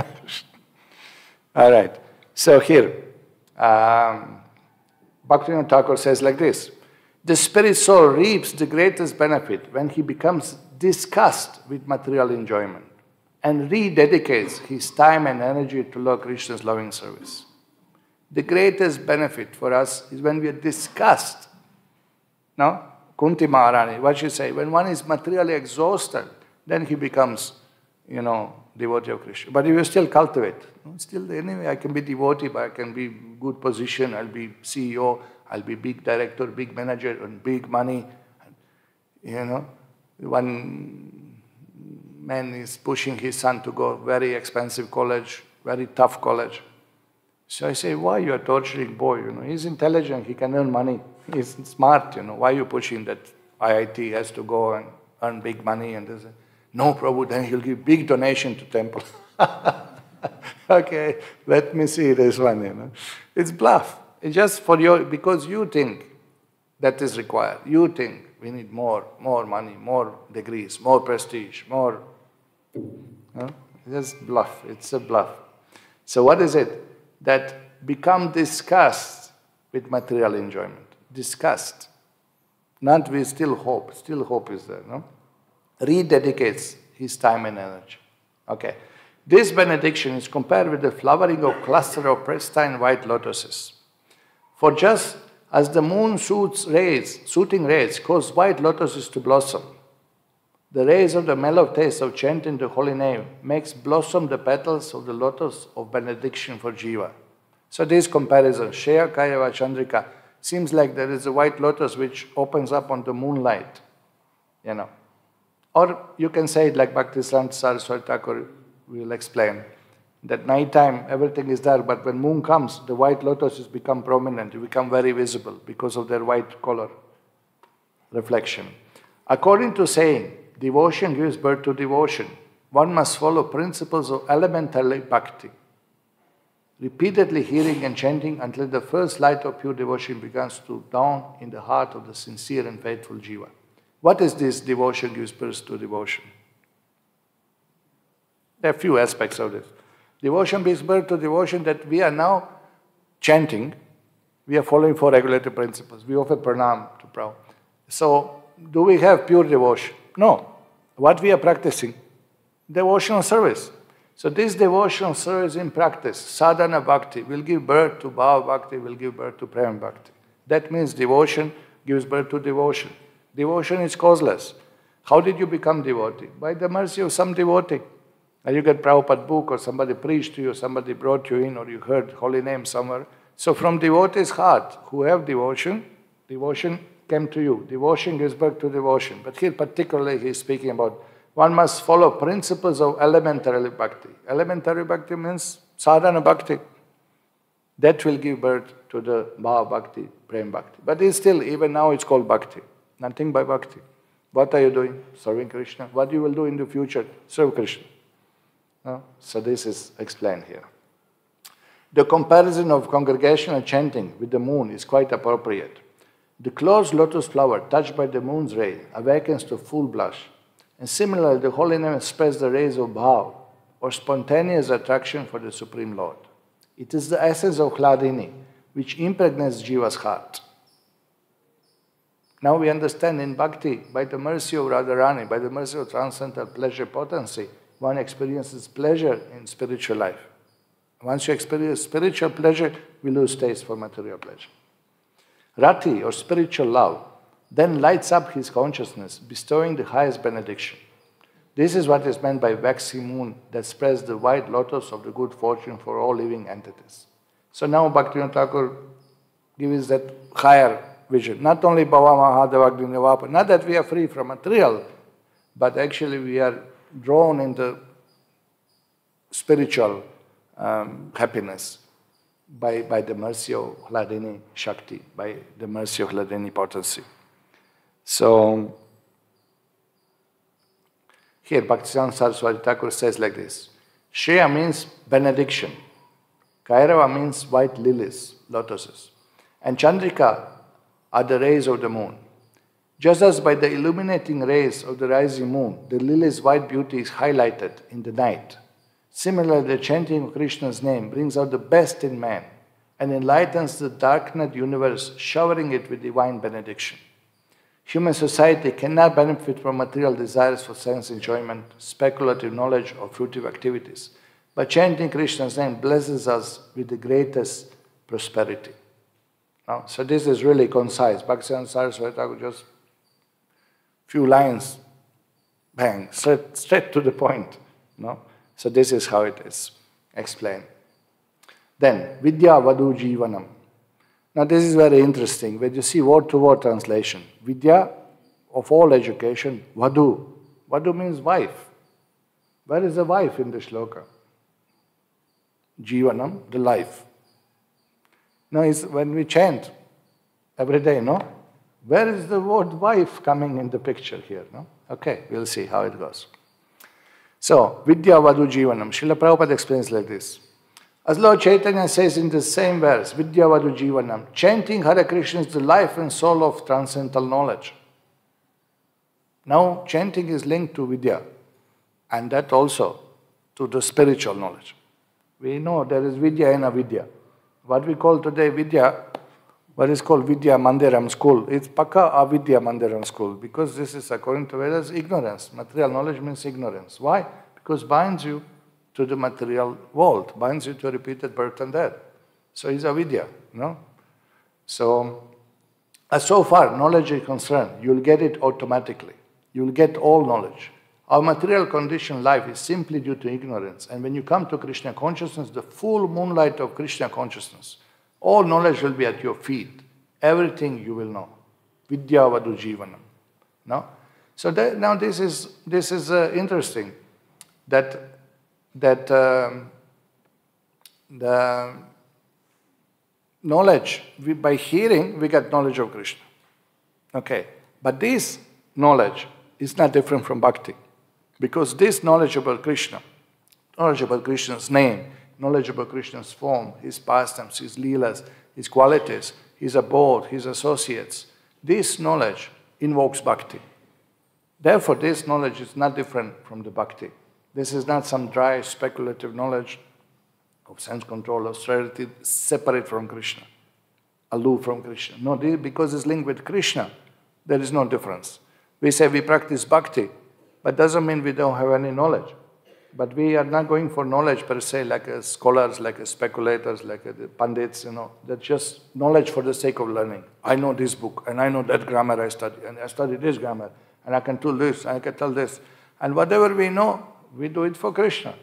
All right. So here, um, Bhaktivinoda Thakur says like this The spirit soul reaps the greatest benefit when he becomes disgusted with material enjoyment and rededicates his time and energy to Lord Krishna's loving service. The greatest benefit for us is when we are disgusted. No? Kunti Maharani, what she say? When one is materially exhausted, then he becomes, you know, devotee of Krishna. But if you still cultivate, still anyway, I can be devotee, but I can be good position, I'll be CEO, I'll be big director, big manager, and big money. You know, one man is pushing his son to go very expensive college, very tough college. So I say, why you are torturing boy? You know, he's intelligent, he can earn money, he's smart. You know, why you pushing that IIT has to go and earn big money and this? No, Prabhu, then he'll give big donation to temple. okay, let me see this one, you know. It's bluff. It's just for you, because you think that is required. You think we need more, more money, more degrees, more prestige, more. Huh? It's just bluff. It's a bluff. So what is it? That become disgust with material enjoyment. Disgust. Not we still hope. Still hope is there, no? rededicates his time and energy. Okay. This benediction is compared with the flowering of cluster of pristine white lotuses. For just as the moon shoots rays, shooting rays cause white lotuses to blossom, the rays of the mellow taste of chanting the holy name makes blossom the petals of the lotus of benediction for jiva. So this comparison, Shreya Kairava Chandrika, seems like there is a white lotus which opens up on the moonlight, you know. Or you can say it like Bhaktisiddhanta Saraswati Thakur will explain that night time everything is there, but when moon comes, the white lotuses become prominent, they become very visible because of their white color reflection. According to saying, devotion gives birth to devotion. One must follow principles of elementary bhakti, repeatedly hearing and chanting until the first light of pure devotion begins to dawn in the heart of the sincere and faithful jiva. What is this devotion gives birth to devotion? There are few aspects of this. Devotion gives birth to devotion that we are now chanting. We are following four regulative principles. We offer pranam to Prabhu. So, do we have pure devotion? No. What we are practicing? Devotional service. So, this devotional service in practice, sadhana bhakti, will give birth to bhava bhakti, will give birth to prema bhakti. That means devotion gives birth to devotion. Devotion is causeless. How did you become devotee? By the mercy of some devotee. And you get Prabhupada book or somebody preached to you, somebody brought you in, or you heard holy name somewhere. So from devotee's heart, who have devotion, devotion came to you. Devotion gives birth to devotion. But here particularly he is speaking about one must follow principles of elementary bhakti. Elementary bhakti means sadhana bhakti. That will give birth to the bhava bhakti, prem bhakti. But it's still, even now it's called bhakti. Nothing by bhakti. What are you doing? Serving Krishna. What you will do in the future? Serve Krishna. No? So this is explained here. The comparison of congregational chanting with the moon is quite appropriate. The closed lotus flower touched by the moon's ray awakens to full blush. And similarly, the holy name spreads the rays of bhav, or spontaneous attraction for the Supreme Lord. It is the essence of Hladini, which impregnates Jiva's heart. Now we understand in bhakti, by the mercy of Radharani, by the mercy of transcendental pleasure potency, one experiences pleasure in spiritual life. Once you experience spiritual pleasure, we lose taste for material pleasure. Rati, or spiritual love, then lights up his consciousness, bestowing the highest benediction. This is what is meant by waxing moon that spreads the white lotus of the good fortune for all living entities. So now Bhaktivinoda Thakur gives that higher vision. Not only Bhava Mahadavagni not that we are free from material, but actually we are drawn into spiritual um, happiness by, by the mercy of Hladini Shakti, by the mercy of Hladini potency. So, here Bhaktisiddhanta Saraswati Thakur says like this Shreya means benediction, Kairava means white lilies, lotuses, and Chandrika are the rays of the moon. Just as by the illuminating rays of the rising moon, the lily's white beauty is highlighted in the night, similarly, the chanting of Krishna's name brings out the best in man and enlightens the darkened universe, showering it with divine benediction. Human society cannot benefit from material desires for sense enjoyment, speculative knowledge, or fruitive activities. But chanting Krishna's name blesses us with the greatest prosperity. Now, so this is really concise. Bhakti Saraswati Thakur just few lines, bang, straight, straight to the point. No? So this is how it is explained. Then, Vidya Vadu Jivanam. Now this is very interesting. When you see word-to-word translation, Vidya of all education, Vadu. Vadu means wife. Where is the wife in the shloka? Jivanam, the life. Now, is when we chant every day, no? Where is the word wife coming in the picture here? No? Okay, we'll see how it goes. So, Vidya Vadu Jivanam. Srila Prabhupada explains like this. As Lord Chaitanya says in the same verse, Vidya Vadu Jivanam, chanting Hare Krishna is the life and soul of transcendental knowledge. Now, chanting is linked to Vidya, and that also to the spiritual knowledge. We know there is Vidya and Avidya. What we call today Vidya what is called Vidya Mandiram school. It's Paka Avidya Mandiram school because this is, according to Vedas, ignorance. Material knowledge means ignorance. Why? Because binds you to the material world, binds you to repeated birth and death. So it's Avidya, no? So, as so far knowledge is concerned, you'll get it automatically. You'll get all knowledge. Our material condition life is simply due to ignorance. And when you come to Krishna consciousness, the full moonlight of Krishna consciousness, all knowledge will be at your feet. Everything you will know. Vidya Vadu Jivanam. No? So that, now this is, this is uh, interesting that, that um, the knowledge, we, by hearing, we get knowledge of Krishna. Okay. But this knowledge is not different from bhakti. Because this knowledge about Krishna, knowledge about Krishna's name, knowledge about Krishna's form, his pastimes, his leelas, his qualities, his abode, his associates. This knowledge invokes bhakti. Therefore, this knowledge is not different from the bhakti. This is not some dry, speculative knowledge of sense control, austerity, separate from Krishna, aloof from Krishna. No, because it's linked with Krishna, there is no difference. We say we practice bhakti, but doesn't mean we don't have any knowledge. But we are not going for knowledge per se, like uh, scholars, like uh, speculators, like uh, the pundits, you know. That's just knowledge for the sake of learning. I know this book, and I know that grammar I study, and I study this grammar, and I can tell this, and I can tell this. And whatever we know, we do it for Krishna.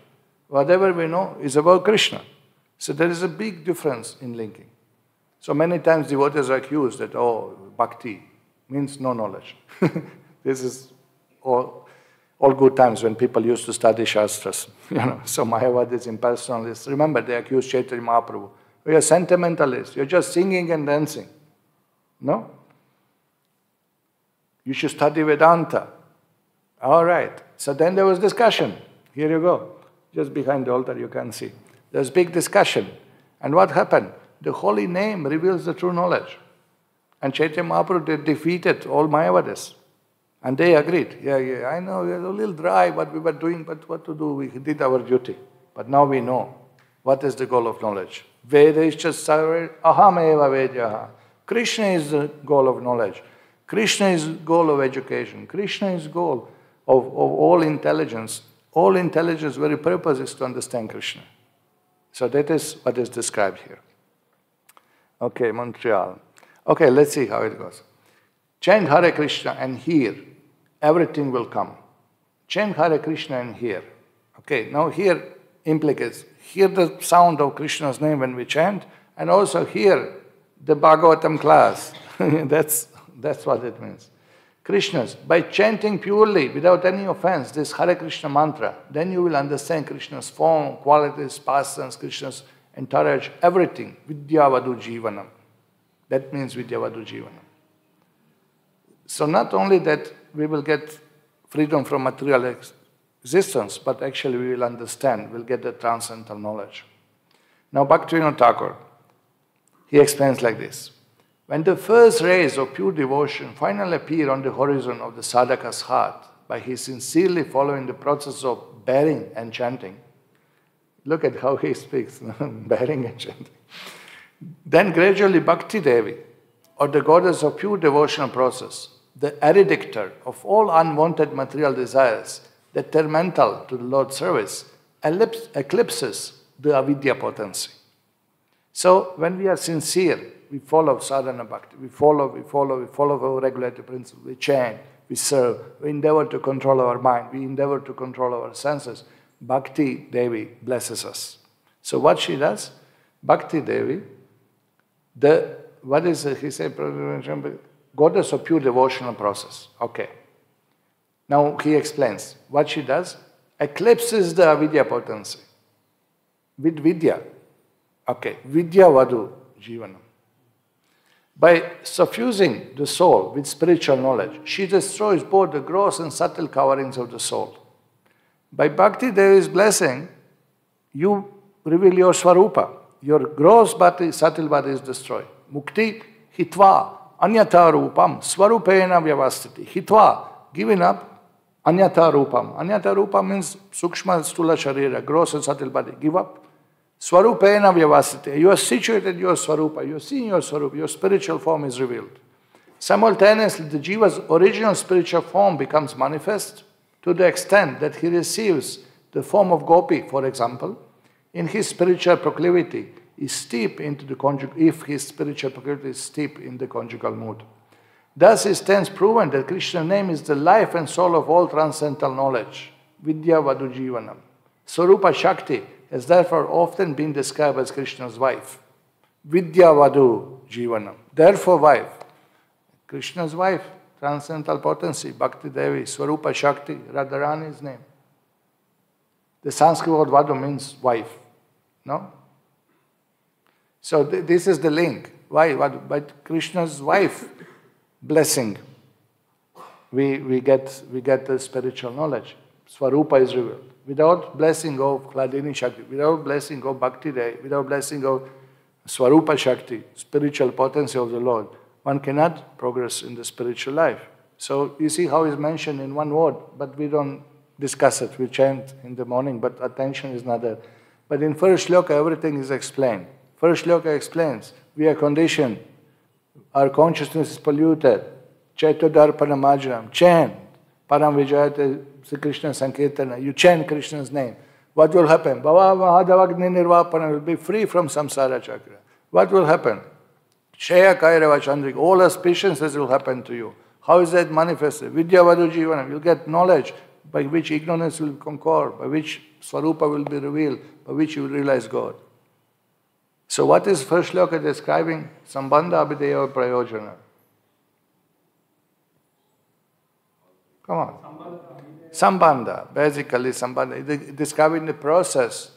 Whatever we know is about Krishna. So there is a big difference in linking. So many times devotees are accused that, oh, bhakti means no knowledge. this is all all good times when people used to study Shastras. You know, so Mayavadis, impersonalists, remember they accused Chaitanya Mahaprabhu. You're sentimentalists, you're just singing and dancing. No? You should study Vedanta. All right. So then there was discussion. Here you go. Just behind the altar you can see. There's big discussion. And what happened? The holy name reveals the true knowledge. And Chaitanya Mahaprabhu defeated all Mayavadis. And they agreed. Yeah, yeah, I know, we're a little dry what we were doing, but what to do? We did our duty. But now we know what is the goal of knowledge. Veda is just aham eva vedyaha. Krishna is the goal of knowledge. Krishna is goal of education. Krishna is goal of, of all intelligence, all intelligence, very purpose is to understand Krishna. So that is what is described here. Okay, Montreal. Okay, let's see how it goes. Chant Hare Krishna and hear, everything will come. Chant Hare Krishna and hear. Okay, now here implicates hear the sound of Krishna's name when we chant, and also hear the Bhagavatam class. that's, that's what it means. Krishna's, by chanting purely, without any offense, this Hare Krishna mantra, then you will understand Krishna's form, qualities, pastimes, Krishna's entourage, everything. Vidyavadu Jivanam. That means Vidyavadu Jivanam. So not only that we will get freedom from material existence, but actually we will understand, we'll get the transcendental knowledge. Now back Bhaktivinoda Thakur, he explains like this. When the first rays of pure devotion finally appear on the horizon of the sadhaka's heart by his sincerely following the process of bearing and chanting, look at how he speaks, bearing and chanting. Then gradually Bhakti Devi, or the goddess of pure devotional process, the eradictor of all unwanted material desires, detrimental to the Lord's service, eclipses the avidya potency. So when we are sincere, we follow sadhana bhakti, we follow, we follow, we follow our regulative principles, we chant, we serve, we endeavor to control our mind, we endeavor to control our senses. Bhakti Devi blesses us. So what she does? Bhakti Devi, the what is he said goddess of pure devotional process. Okay. Now he explains what she does eclipses the avidya potency with vidya. Okay, vidya vadu jivanam. By suffusing the soul with spiritual knowledge, she destroys both the gross and subtle coverings of the soul. By Bhakti there is blessing, you reveal your Swarupa. Your gross body, subtle body is destroyed. Mukti hitva anyatha rupam swarupena vyavastiti. Hitva, giving up anyatha rupam. Anyatha rupam means sukshma stula sharira, gross and subtle body. Give up. Swarupena vyavastiti. You are situated in your Swarupa. You are seeing your Swarupa. Your spiritual form is revealed. Simultaneously, the jiva's original spiritual form becomes manifest to the extent that he receives the form of gopi, for example, in his spiritual proclivity is steep into the conjugal, if his spiritual proclivity is steep in the conjugal mood. Thus it stands proven that Krishna's name is the life and soul of all transcendental knowledge, Vidya Vadu Jivanam. Swarupa Shakti has therefore often been described as Krishna's wife. Vidya Vadu Jivanam. Therefore, wife. Krishna's wife, transcendental potency, Bhakti Devi, Swarupa Shakti, Radharani's name. The Sanskrit word Vadu means wife. No? So th- this is the link. Why? What? By Krishna's wife blessing, we, we, get, we get the spiritual knowledge. Swarupa is revealed. Without blessing of Hladini Shakti, without blessing of Bhakti Day, without blessing of Swarupa Shakti, spiritual potency of the Lord, one cannot progress in the spiritual life. So you see how it's mentioned in one word, but we don't discuss it. We chant in the morning, but attention is not there. But in first shloka, everything is explained. First shloka explains, we are conditioned, our consciousness is polluted. Chaitodarpana Majram, chant. Param Vijayate Krishna Sankirtana, you chant Krishna's name. What will happen? Bhava Mahadavagni Nirvapana will be free from samsara chakra. What will happen? Shreya Kairava Chandrik, all auspiciousness will happen to you. How is that manifested? Vidya Vadu Jivana, you'll get knowledge by which ignorance will conquer, by which Swarupa will be revealed, by which you will realize God. So what is first shloka describing? Sambandha abhideya prayojana. Come on. Sambandha, basically Sambandha, describing the process,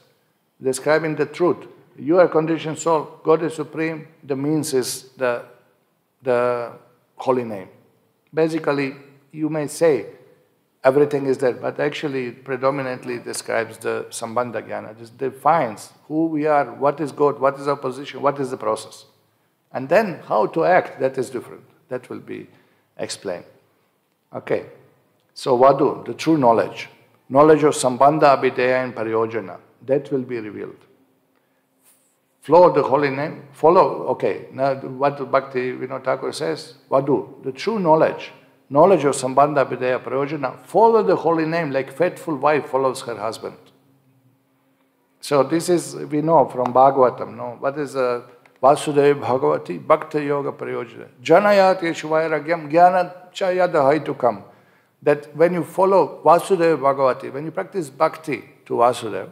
describing the truth. You are conditioned soul, God is supreme, the means is the, the holy name. Basically, you may say everything is there, but actually it predominantly describes the Sambandha Jnana. It defines who we are, what is God, what is our position, what is the process. And then how to act, that is different. That will be explained. Okay. So Vadu, the true knowledge, knowledge of Sambandha, Abhideya and Prayojana, that will be revealed. Flow the holy name, follow, okay, now what Bhakti Vinod Thakur says, Vadu, the true knowledge, knowledge of Sambandha Abhidheya Prayojana, follow the holy name like faithful wife follows her husband. So this is, we know from Bhagavatam, no? What is uh, Vasudeva Bhagavati Bhakta Yoga Prayojana? Janayat Yeshuvayaragyam Jnana Chayada come. That when you follow Vasudeva Bhagavati, when you practice bhakti to Vasudeva,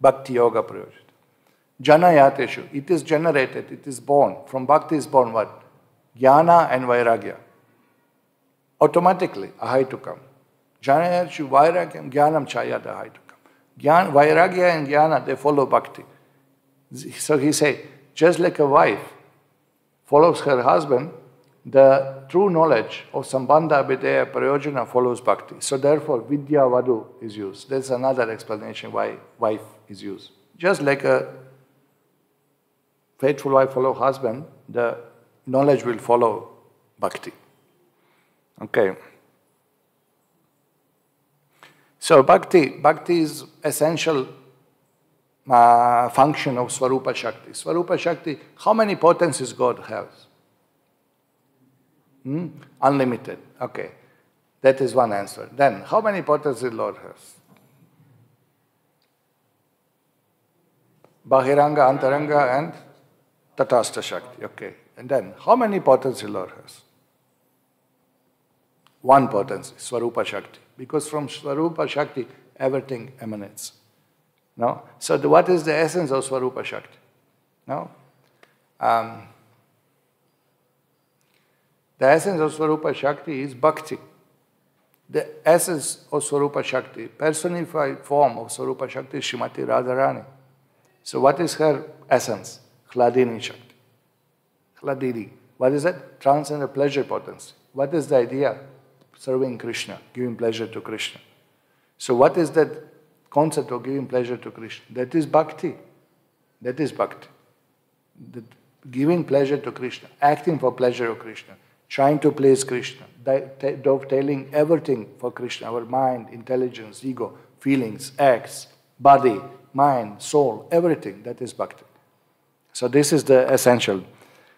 Bhakti Yoga Prayojana, Janayateshu, it is generated, it is born. From bhakti is born what? Jnana and Vairagya. Automatically, ahaitukam. Janayateshu Vairagyam Jnanam Chayada ahaitukam. Gyan, Vairagya and Jnana, they follow bhakti. So he say, just like a wife follows her husband, the true knowledge of Sambandha Abhidheya Prayojana follows bhakti. So therefore, Vidya Vadu is used. That's another explanation why wife is used. Just like a faithful wife follow husband, the knowledge will follow bhakti. Okay. So bhakti, bhakti is essential uh, function of Swarupa Shakti. Swarupa Shakti, how many potencies God has? Hmm? Unlimited. Okay. That is one answer. Then, how many potencies Lord has? Bahiranga, Antaranga, and Tatastha Shakti. Okay. And then, how many potencies Lord has? One potency, Swarupa Shakti. Because from Swarupa Shakti, everything emanates. No? So, the, what is the essence of Swarupa Shakti? No? Um, the essence of Swarupa Shakti is bhakti. The essence of Swarupa Shakti, personified form of Swarupa Shakti is Shrimati Radharani. So, what is her essence? Hladini Shakti. Hladini. What is that? Transcendent pleasure potency. What is the idea? Serving Krishna, giving pleasure to Krishna. So, what is that concept of giving pleasure to Krishna? That is bhakti. That is bhakti. That giving pleasure to Krishna, acting for pleasure of Krishna, trying to please Krishna, dovetailing everything for Krishna our mind, intelligence, ego, feelings, acts, body, mind, soul, everything that is bhakti. So, this is the essential.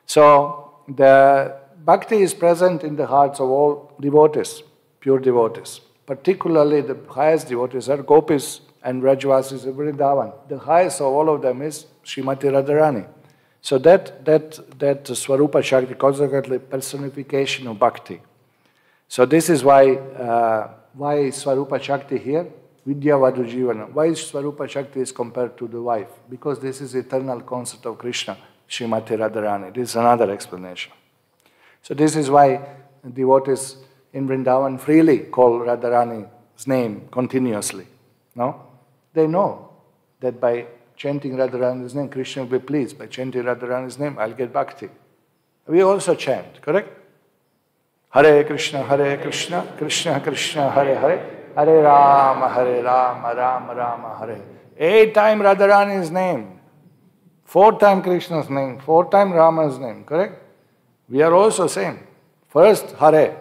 So, the bhakti is present in the hearts of all devotees, pure devotees. Particularly, the highest devotees are gopis and Vrajvasis of Vrindavan. The highest of all of them is Srimati Radharani. So that, that, that Swarupa Shakti, consequently personification of bhakti. So this is why, uh, why Swarupa Shakti here? Vidya Vadu Jivana. Why Swarupa Shakti is compared to the wife? Because this is eternal concept of Krishna, Srimati Radharani. This is another explanation. So this is why devotees in Vrindavan freely call Radharani's name continuously. No? They know that by chanting Radharani's name, Krishna will be pleased. By chanting Radharani's name, I'll get bhakti. We also chant, correct? Hare Krishna, Hare Krishna, Krishna Krishna, Hare Hare, Hare Rama, Hare Rama, Rama Rama, Hare. Eight times Radharani's name, four times Krishna's name, four times Rama's name, correct? We are also same. First Hare,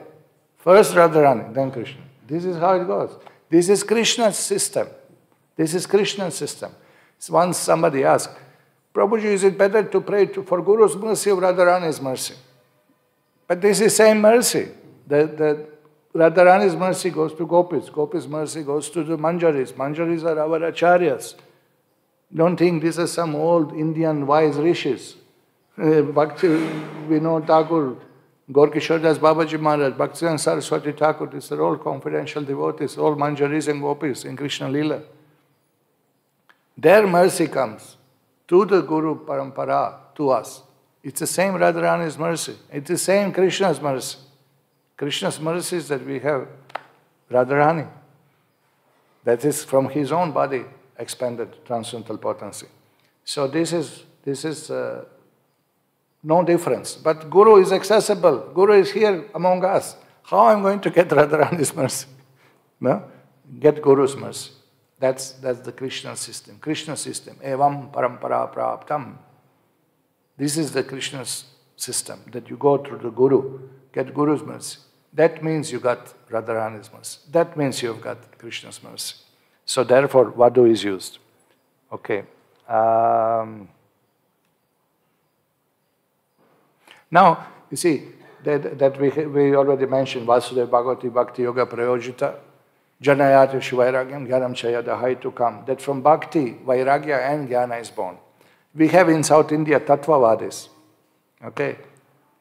first Radharani, then Krishna. This is how it goes. This is Krishna's system. This is Krishna's system. Once somebody asked, Prabhuji, is it better to pray to, for Guru's mercy or Radharani's mercy? But this is same mercy. The, the Radharani's mercy goes to Gopis. Gopis' mercy goes to the Manjaris. Manjaris are our acharyas. Don't think this is some old Indian wise rishis. Bhakti Vinod Thakur, Gorkishore Das Babaji Maharaj, Bhaktivedanta Saraswati Thakur, these are all confidential devotees, all Manjaris and Gopis in Krishna Lila. Their mercy comes to the Guru Parampara, to us. It's the same Radharani's mercy. It's the same Krishna's mercy. Krishna's mercy is that we have Radharani. That is from his own body expanded transcendental potency. So this is this is uh, no difference. But Guru is accessible. Guru is here among us. How am I going to get Radharani's mercy? No? Get Guru's mercy. That's, that's the Krishna system. Krishna system. Evam parampara praptam. This is the Krishna's system that you go through the Guru, get Guru's mercy. That means you got Radharani's mercy. That means you've got Krishna's mercy. So therefore, Vadu is used. Okay. Um, now, you see, that, that we, we already mentioned, Vasudeva Bhagavati Bhakti Yoga Prayojita, Janayati Shivairagyam Gyanam Chayada to come. That from Bhakti, Vairagya and Jnana is born. We have in South India Tattvavadis. Okay?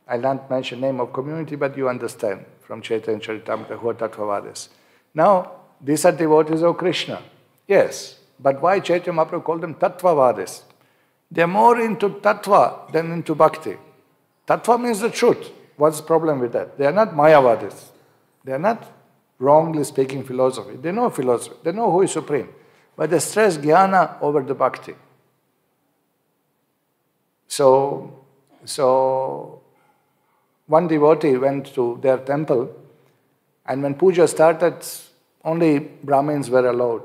I'll not mention name of community, but you understand from Chaitanya Charitamrita who are Tattvavadis. Now, these are devotees of Krishna. Yes, but why Chaitanya Mahaprabhu called them Tattvavadis? They're more into Tattva than into Bhakti. Tattva means the truth. What's the problem with that? They are not Mayavadis. They are not wrongly speaking philosophy. They know philosophy. They know who is supreme. But they stress jnana over the bhakti. So, so one devotee went to their temple, and when puja started, only Brahmins were allowed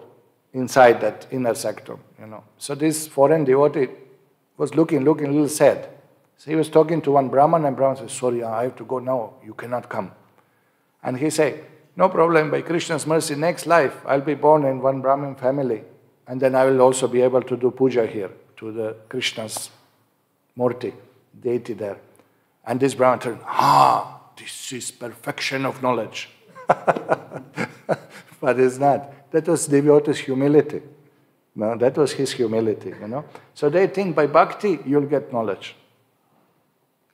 inside that inner sector, you know. So this foreign devotee was looking, looking a little sad. So he was talking to one Brahman, and Brahman said, Sorry, I have to go now, you cannot come. And he said, No problem, by Krishna's mercy, next life I'll be born in one Brahmin family, and then I will also be able to do puja here to the Krishna's Murti, deity there. And this Brahman turned, Ah, this is perfection of knowledge. but it's not. That was devotee's humility. No, that was his humility, you know. So they think by bhakti you'll get knowledge.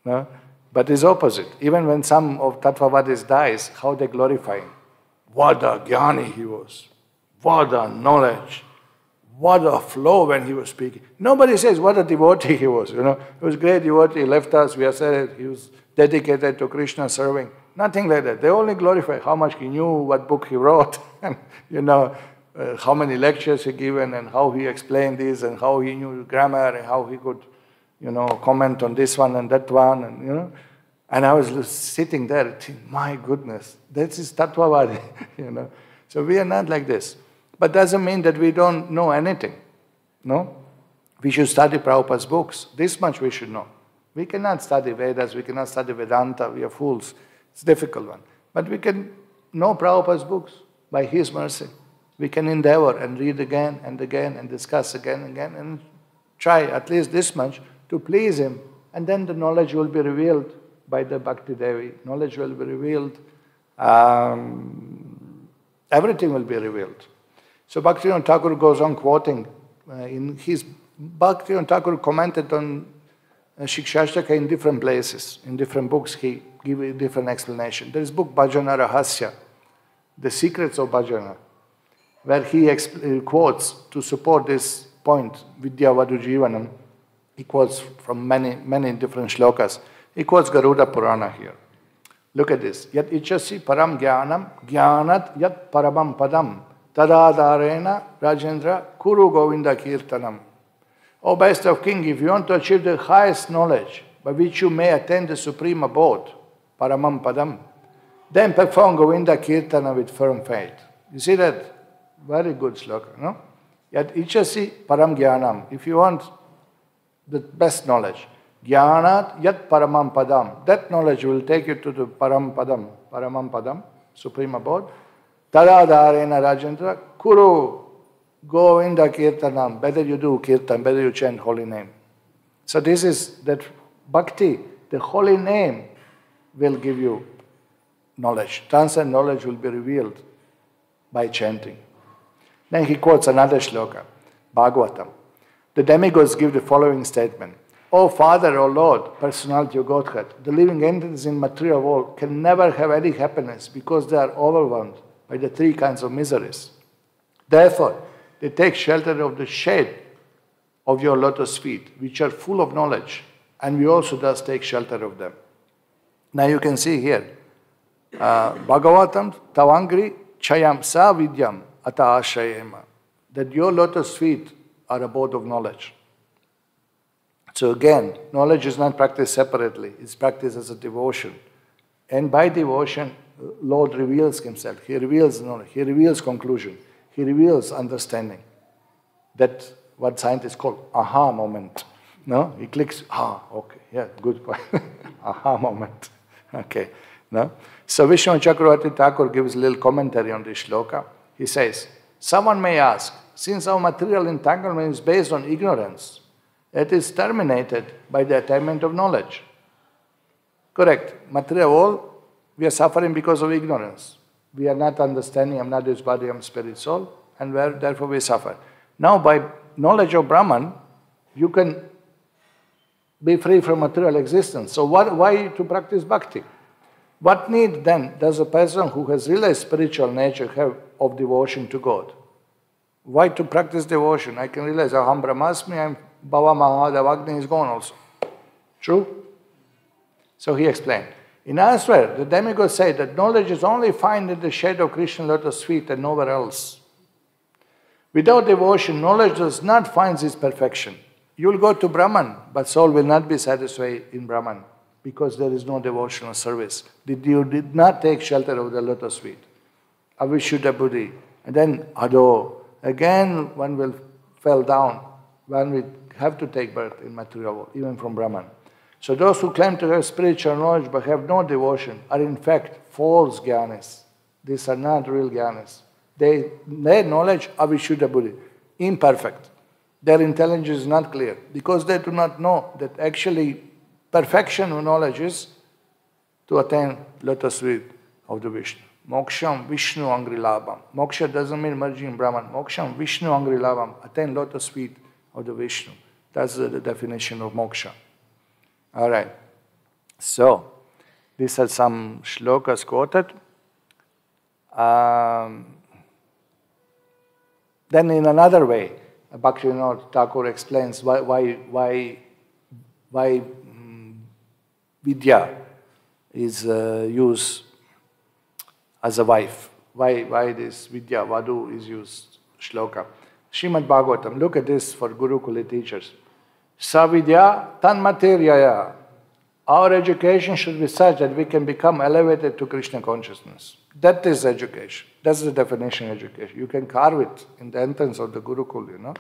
No? But it's opposite. Even when some of Tattvavadis dies, how they glorify him. What a jnani he was. What a knowledge. What a flow when he was speaking. Nobody says what a devotee he was. You know, he was great devotee. He left us. We have said. He was dedicated to Krishna serving. Nothing like that. They only glorify how much he knew, what book he wrote, and you know uh, how many lectures he given, and how he explained this, and how he knew grammar, and how he could you know, comment on this one and that one, and you know. And I was sitting there thinking, my goodness, this is Tattvavadi, you know. So we are not like this. But doesn't mean that we don't know anything. No? We should study Prabhupada's books. This much we should know. We cannot study Vedas, we cannot study Vedanta, we are fools. It's a difficult one. But we can know Prabhupada's books by his mercy. We can endeavor and read again and again and discuss again and again and try at least this much to please Him, and then the knowledge will be revealed by the Bhakti Devi. Knowledge will be revealed. Um, everything will be revealed. So Bhaktivinoda Thakur goes on quoting uh, in his Bhaktivinoda Thakur commented on uh, Shikshashtaka in different places, in different books. He gave a different explanation. There is book Bhajana Rahasya, The Secrets of Bhajana, where he quotes to support this point, Vidya Vadu Jivanam. He quotes from many, many different shlokas. He quotes Garuda Purana here. Look at this. Yat ichasi param jnanam jnanat yat paramam padam tadadarena Rajendra kuru govinda kirtanam. O best of king, if you want to achieve the highest knowledge by which you may attain the supreme abode, paramam padam, then perform Govinda kirtana with firm faith. You see that? Very good sloka, no? Yat ichasi param jnanam. If you want the best knowledge. Jnanat yat paramam padam. That knowledge will take you to the param padam, paramam padam, supreme abode. Tadadarena Rajendra, kuru, Govinda kirtanam. Better you do kirtan, better you chant holy name. So this is that bhakti, the holy name will give you knowledge. Transcendent knowledge will be revealed by chanting. Then he quotes another shloka, Bhagavatam. The demigods give the following statement O Father, O Lord, personality of Godhead, the living entities in material world can never have any happiness because they are overwhelmed by the three kinds of miseries. Therefore, they take shelter of the shade of your lotus feet, which are full of knowledge, and we also thus take shelter of them. Now you can see here, uh, Bhagavatam Tavangri Chayam Sa Vidyam Ata Ashayema, that your lotus feet are abode of knowledge. So again, knowledge is not practiced separately, it's practiced as a devotion. And by devotion, Lord reveals himself. He reveals knowledge, he reveals conclusion, he reveals understanding. That what scientists call aha moment. No? He clicks, ah, okay, yeah, good point. aha moment. Okay. No? So Vishwanatha Chakravarti Thakur gives a little commentary on this shloka. He says, Someone may ask, since our material entanglement is based on ignorance, it is terminated by the attainment of knowledge. Correct. Material all, we are suffering because of ignorance. We are not understanding, I'm not this body, I'm spirit soul, and therefore we suffer. Now, by knowledge of Brahman, you can be free from material existence. So, what, why to practice bhakti? What need then does a person who has realized spiritual nature have of devotion to God? Why to practice devotion? I can realize Aham Brahmasmi and Bhava Mahadavagni is gone also. True? So he explained. In answer, the demigod said that knowledge is only found in the shade of Krishna lotus feet and nowhere else. Without devotion, knowledge does not find its perfection. You will go to Brahman, but soul will not be satisfied in Brahman because there is no devotional service. Did you did not take shelter of the lotus feet? Avishuddha buddhi. And then ado. Again one will fell down. One will have to take birth in material world, even from Brahman. So those who claim to have spiritual knowledge but have no devotion are in fact false jnanis. These are not real jnanis. They, their knowledge, avishuddha buddhi, imperfect. Their intelligence is not clear because they do not know that actually perfection of knowledge is to attain lotus feet of the Vishnu. Moksham Vishnu Angrilabham. Moksha doesn't mean merging Brahman. Moksham Vishnu Angrilabham. Attain lotus feet of the Vishnu. That's the, the definition of moksha. All right. So, these are some shlokas quoted. Um, then, in another way, Bhaktivinoda Thakur explains why, why, why, why um, Vidya is uh, used as a wife. Why, why this Vidya, Vadu is used, shloka. Srimad Bhagavatam, look at this for Gurukula teachers. Savidya tanmateryaya. Our education should be such that we can become elevated to Krishna consciousness. That is education. That's the definition of education. You can carve it in the entrance of the Gurukul, you know.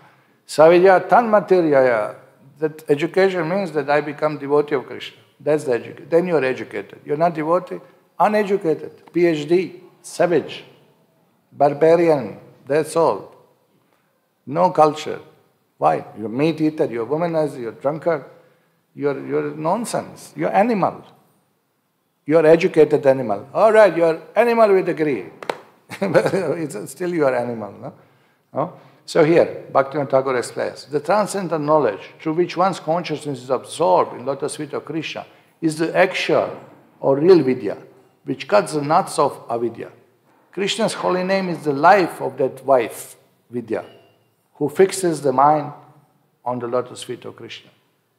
Savidya tanmateryaya. That education means that I become devotee of Krishna. That's the education. Then you are educated. You're not devotee, uneducated, PhD, savage, barbarian, that's all. No culture. Why? You're meat eater, you're womanizer, you're drunkard, you're, you're nonsense, you're animal. You're educated animal. All right, you're animal with degree. it's still you're animal. No? no? So here, Bhaktivinoda Thakur explains, the transcendental knowledge through which one's consciousness is absorbed in lotus feet of Krishna is the actual or real vidya, which cuts the knots of avidya. Krishna's holy name is the life of that wife, Vidya who fixes the mind on the lotus feet of Krishna.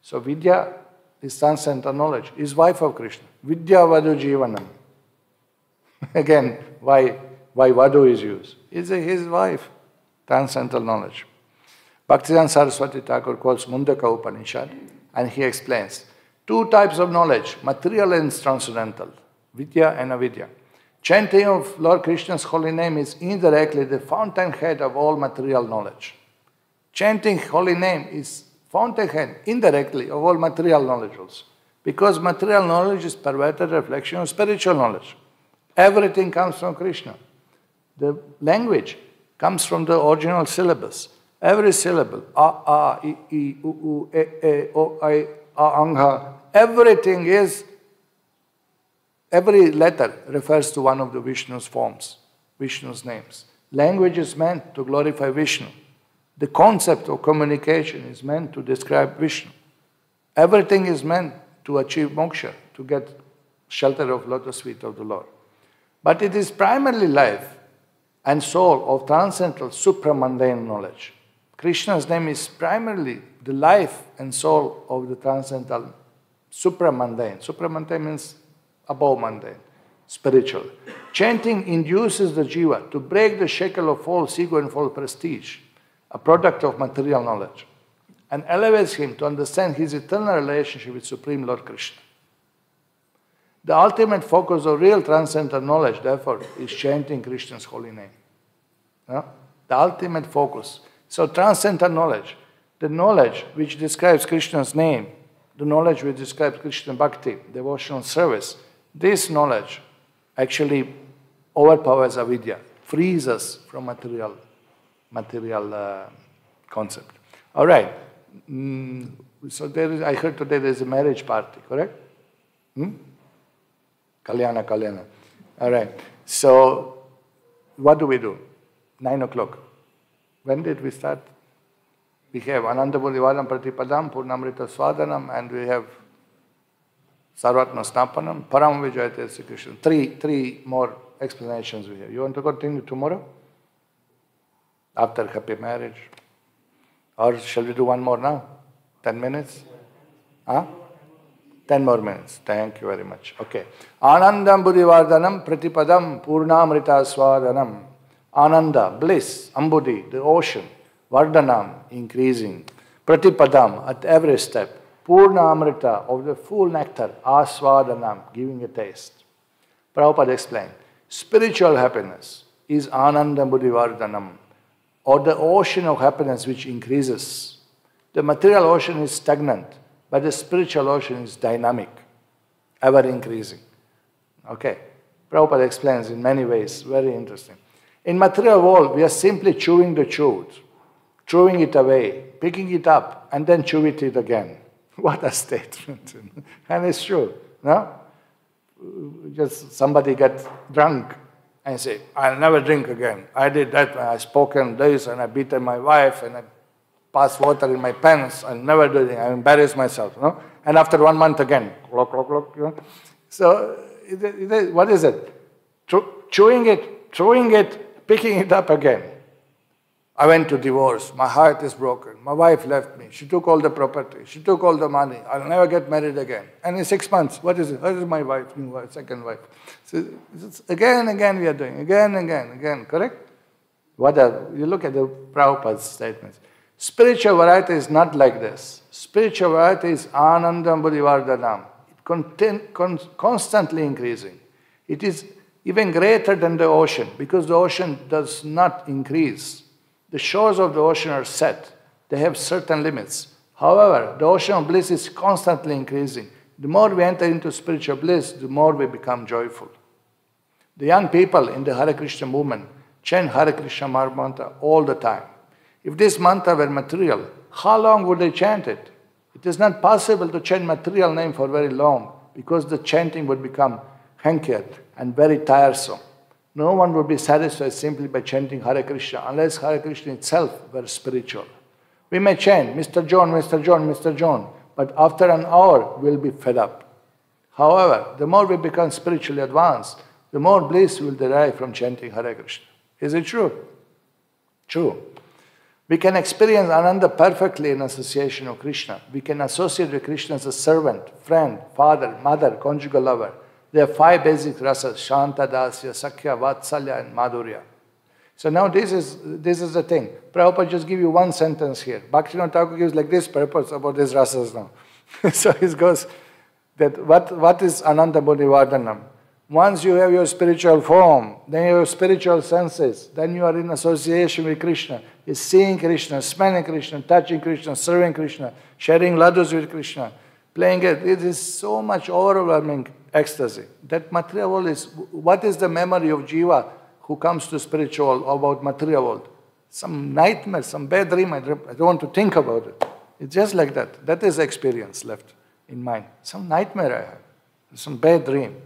So Vidya is transcendental knowledge, is wife of Krishna. Vidya Vadu Jivanam. Again, why, why Vadu is used? Is his wife, transcendental knowledge. Bhaktivedanta Saraswati Thakur quotes Mundaka Upanishad and he explains two types of knowledge, material and transcendental, Vidya and Avidya. Chanting of Lord Krishna's holy name is indirectly the fountainhead of all material knowledge. Chanting holy name is fountainhead indirectly of all material knowledge also. Because material knowledge is perverted reflection of spiritual knowledge. Everything comes from Krishna. The language comes from the original syllabus. Every syllable, a, a, i, i, u, u, e, e, o, i, a, angha, everything is, every letter refers to one of the Vishnu's forms, Vishnu's names. Language is meant to glorify Vishnu. The concept of communication is meant to describe Vishnu. Everything is meant to achieve moksha, to get shelter of lotus feet of the Lord. But it is primarily life and soul of transcendental supramundane knowledge. Krishna's name is primarily the life and soul of the transcendental supramundane. Supramundane means above mundane, spiritual. Chanting induces the jiva to break the shackle of false ego and false prestige a product of material knowledge, and elevates him to understand his eternal relationship with Supreme Lord Krishna. The ultimate focus of real transcendental knowledge, therefore, is chanting Krishna's holy name. The ultimate focus. So, transcendental knowledge, the knowledge which describes Krishna's name, the knowledge which describes Krishna bhakti, devotional service, this knowledge actually overpowers avidya, frees us from material material uh, concept. All right. Mm, so there is, I heard today there is a marriage party, correct? Hmm? Kalyana, Kalyana. All right. So, what do we do? Nine o'clock. When did we start? We have Ananda Buddhivadam Pratipadam, Purnamrita Swadanam, and we have Sarvatma Snapanam, Param Vijayate Sri Krishna. Three, three more explanations we have. You want to continue tomorrow? After happy marriage? Or shall we do one more now? Ten minutes? Huh? Ten more minutes. Thank you very much. Okay. Anandambudhi Vardhanam Pratipadam Purnamrita Swadanam. Ananda, bliss, Ambudhi, the ocean. Vardhanam, increasing. Pratipadam, at every step. Purna Amrita, of the full nectar. Aswadanam, giving a taste. Prabhupada explained. Spiritual happiness is Anandambudhi Vardhanam, or the ocean of happiness which increases. The material ocean is stagnant, but the spiritual ocean is dynamic, ever increasing. Okay. Prabhupada explains in many ways, very interesting. In material world, we are simply chewing the chewed, chewing it away, picking it up, and then chew it again. What a statement. and it's true, no? Just somebody get drunk and say, I'll never drink again. I did that, I spoke spoken this, and I beaten my wife, and I passed water in my pants, I'll never do it, I embarrass myself, no? And after one month again, clock, clock, clock, you know? So, it, what is it? Chewing it, throwing it, picking it up again. I went to divorce. My heart is broken. My wife left me. She took all the property. She took all the money. I'll never get married again. And in six months, what is it? What is my wife, new wife, second wife? So again and again we are doing, again and again, again, correct? What are, you look at the Prabhupada's statements. Spiritual variety is not like this. Spiritual variety is Anandambudhi Vardhanam. It contain, con, constantly increasing. It is even greater than the ocean because the ocean does not increase the shores of the ocean are set, they have certain limits. However, the ocean of bliss is constantly increasing. The more we enter into spiritual bliss, the more we become joyful. The young people in the Hare Krishna movement chant Hare Krishna mantra all the time. If this mantra were material, how long would they chant it? It is not possible to chant material name for very long because the chanting would become hankered and very tiresome. No one would be satisfied simply by chanting Hare Krishna unless Hare Krishna itself were spiritual. We may chant Mr. John, Mr. John, Mr. John, but after an hour we'll be fed up. However, the more we become spiritually advanced, the more bliss we'll derive from chanting Hare Krishna. Is it true? True. We can experience Ananda perfectly in association of Krishna. We can associate with Krishna as a servant, friend, father, mother, conjugal lover. There are five basic rasas Shanta, Dasya, Sakhya, Vatsalya, and Madhurya. So now this is, this is the thing. Prabhupada just give you one sentence here. Bhaktivinoda Thakur gives like this purpose about these rasas now. so it goes that what, what is Anandambudhi Vardhanam? Once you have your spiritual form, then you have spiritual senses, then you are in association with Krishna. You're seeing Krishna, smelling Krishna, touching Krishna, serving Krishna, sharing ladus with Krishna, playing it. It is so much overwhelming ecstasy. That material world is, what is the memory of Jiva who comes to spiritual about material world? Some nightmare, some bad dream, I don't want to think about it. It's just like that. That is experience left in mind. Some nightmare I have, some bad dream.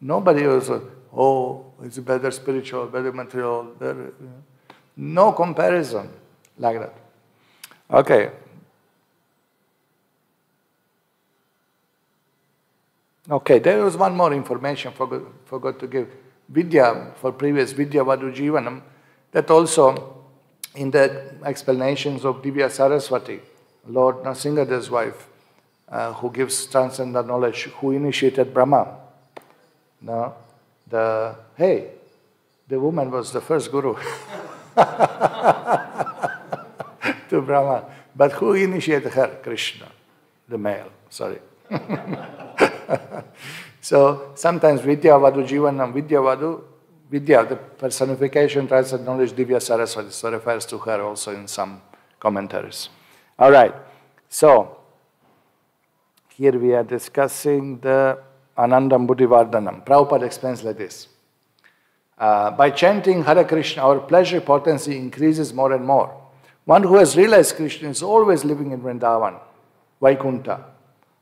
Nobody was, oh, it's better spiritual, better material, better. No comparison like that. Okay, Okay, there was one more information forgot, forgot to give. Vidya, for previous Vidya Vadhu that also in the explanations of Divya Saraswati, Lord Nrsingadeva's wife, uh, who gives transcendental knowledge, who initiated Brahma. Now, the, hey, the woman was the first guru to Brahma. But who initiated her? Krishna, the male, sorry. so sometimes Vidya Vadhu Jivanam, Vidya Vadhu, Vidya, the personification, transcendent knowledge, Divya Saraswati, so refers to her also in some commentaries. All right, so here we are discussing the Anandambudhi Vardhanam. Prabhupada explains like this. Uh, by chanting Hare Krishna, our pleasure potency increases more and more. One who has realized Krishna is always living in Vrindavan, Vaikuntha,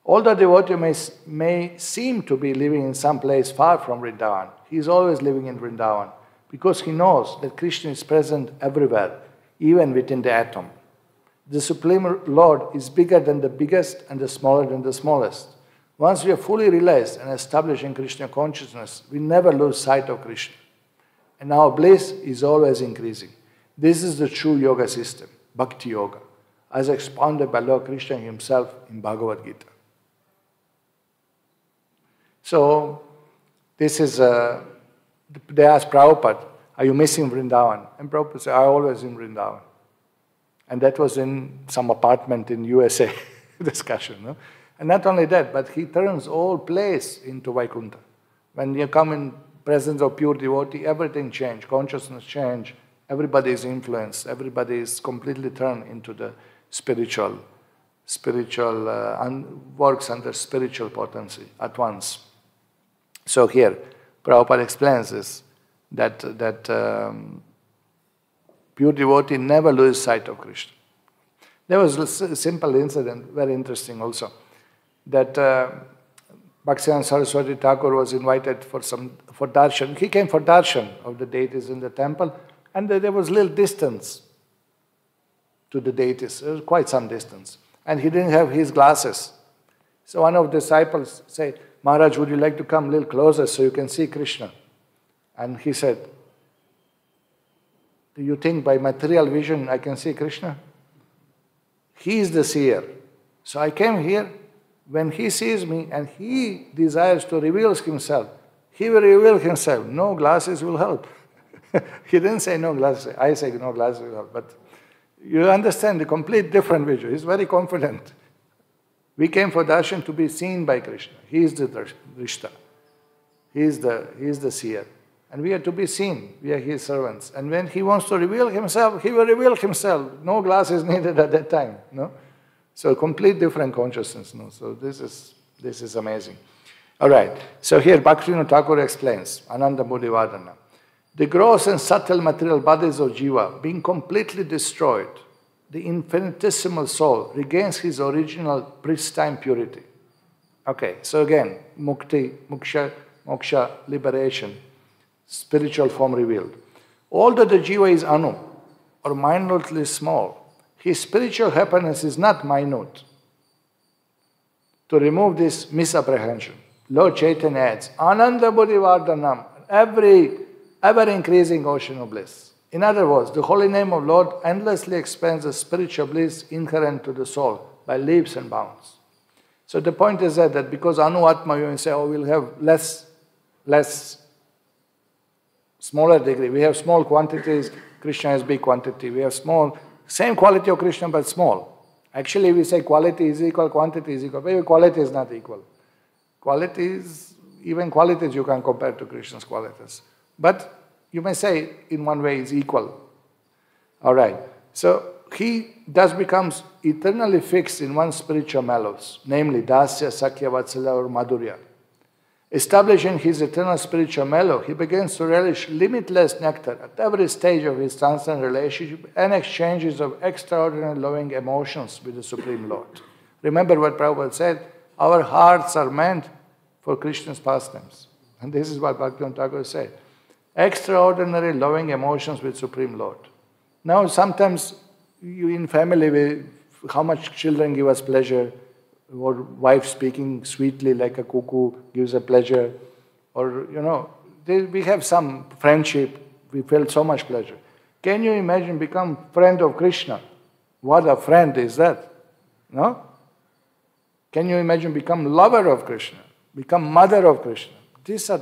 The devotee may, may seem to be living in some place far from Vrindavan. He is always living in Vrindavan because he knows that Krishna is present everywhere, even within the atom. The Supreme Lord is bigger than the biggest and the smaller than the smallest. Once we are fully realized and established in Krishna consciousness, we never lose sight of Krishna. And our bliss is always increasing. This is the true yoga system, Bhakti Yoga, as expounded by Lord Krishna himself in Bhagavad Gita. So, this is, uh, they asked Prabhupada, Are you missing Vrindavan? And Prabhupada said, I always in Vrindavan. And that was in some apartment in USA discussion. No? And not only that, but he turns all place into Vaikuntha. When you come in presence of pure devotee, everything change, consciousness change, everybody is influenced, everybody is completely turned into the spiritual, spiritual, uh, and works under spiritual potency at once. So here, Prabhupada explains this, that, that um, pure devotee never loses sight of Krishna. There was a simple incident, very interesting also, that uh, Bhaktisiddhanta Saraswati Thakur was invited for some for darshan. He came for darshan of the deities in the temple, and there was little distance to the deities. Quite some distance, and he didn't have his glasses. So one of the disciples said, Maharaj, would you like to come a little closer so you can see Krishna? And he said, Do you think by material vision I can see Krishna? He is the seer. So I came here. When he sees me and he desires to reveal himself, he will reveal himself. No glasses will help. he didn't say no glasses. I say no glasses will help. But you understand the complete different vision. He's very confident. We came for darshan to be seen by Krishna. He is the drishta. He is the, he is the seer. And we are to be seen. We are his servants. And when he wants to reveal himself, he will reveal himself. No glass is needed at that time. No? So complete different consciousness. No? So this is, this is amazing. All right. So here Bhaktivinoda Thakur explains, Ananda Mudivadana. The gross and subtle material bodies of Jiva being completely destroyed the infinitesimal soul regains his original pristine purity. Okay, so again, mukti, moksha, moksha, liberation, spiritual form revealed. Although the jiva is anu, or minutely small, his spiritual happiness is not minute. To remove this misapprehension, Lord Chaitanya adds, Anandambudhi Vardhanam, every ever increasing ocean of bliss. In other words, the holy name of Lord endlessly expands the spiritual bliss inherent to the soul by leaps and bounds. So the point is that, that because Anu Atma, you say, oh, we'll have less, less, smaller degree. We have small quantities, Krishna has big quantity. We have small, same quality of Krishna but small. Actually, we say quality is equal, quantity is equal. Maybe quality is not equal. Qualities, even qualities you can compare to Krishna's qualities. But you may say in one way is equal. All right. So he thus becomes eternally fixed in one spiritual mellows, namely Dasya, Sakhya, Vatsalya, or Madhurya. Establishing his eternal spiritual mellow, he begins to relish limitless nectar at every stage of his transcendent relationship and exchanges of extraordinary loving emotions with the Supreme Lord. Remember what Prabhupada said? Our hearts are meant for Krishna's pastimes. And this is what Bhaktivinoda Thakur said extraordinary loving emotions with Supreme Lord. Now, sometimes you in family, we, how much children give us pleasure, or wife speaking sweetly like a cuckoo gives a pleasure, or you know, they, we have some friendship, we feel so much pleasure. Can you imagine become friend of Krishna? What a friend is that? No? Can you imagine become lover of Krishna? Become mother of Krishna? These are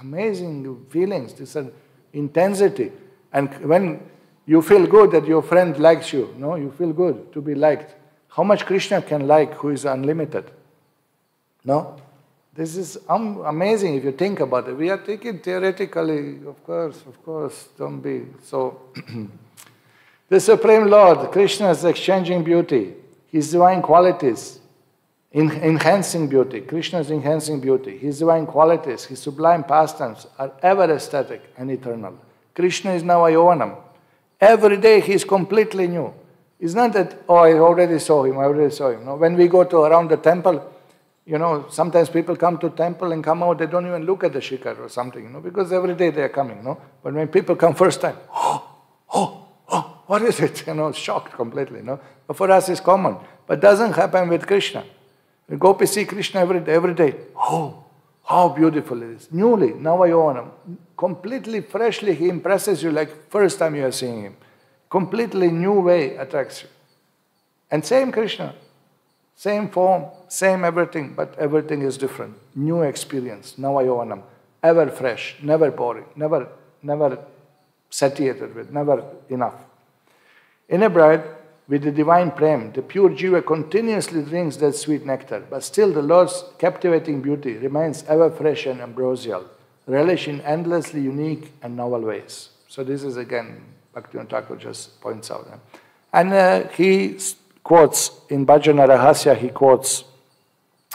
amazing feelings, this is intensity. And when you feel good that your friend likes you, no, you feel good to be liked. How much Krishna can like who is unlimited? No? This is amazing if you think about it. We are thinking theoretically, of course, of course, don't be so. the Supreme Lord, Krishna is exchanging beauty, His divine qualities, enhancing beauty, Krishna's enhancing beauty, his divine qualities, his sublime pastimes are ever aesthetic and eternal. Krishna is now a Yovanam. Every day he is completely new. It's not that, oh, I already saw him, I already saw him. No, when we go to around the temple, you know, sometimes people come to temple and come out, they don't even look at the shikar or something, you know, because every day they are coming, no? But when people come first time, oh, oh, oh, what is it? You know, shocked completely, no? But for us it's common. But doesn't happen with Krishna. We go to see Krishna every day, every day. Oh, how beautiful it is. Newly, Navayauvanam, completely freshly, he impresses you like first time you are seeing him. Completely new way attracts you. And same Krishna, same form, same everything, but everything is different. New experience, Navayauvanam, ever fresh, never boring, never, never satiated with, never enough. In a bride, with the divine prem, the pure jiva continuously drinks that sweet nectar, but still the Lord's captivating beauty remains ever fresh and ambrosial, relished in endlessly unique and novel ways. So this is again, Bhaktivinoda Thakur just points out. And uh, he quotes, in Bhajana Rahasya, he quotes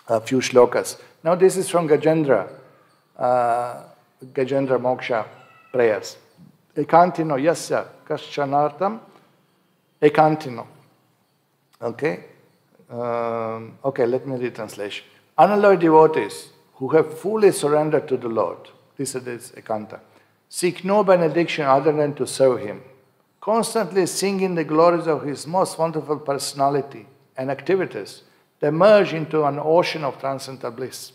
a few shlokas. Now this is from Gajendra, uh, Gajendra Moksha prayers. Ekantino yasya kaschanartam ekantino. Okay? Um, okay, let me read translation. Unalloyed devotees who have fully surrendered to the Lord, this is ekanta, seek no benediction other than to serve Him, constantly singing the glories of His most wonderful personality and activities, they merge into an ocean of transcendental bliss.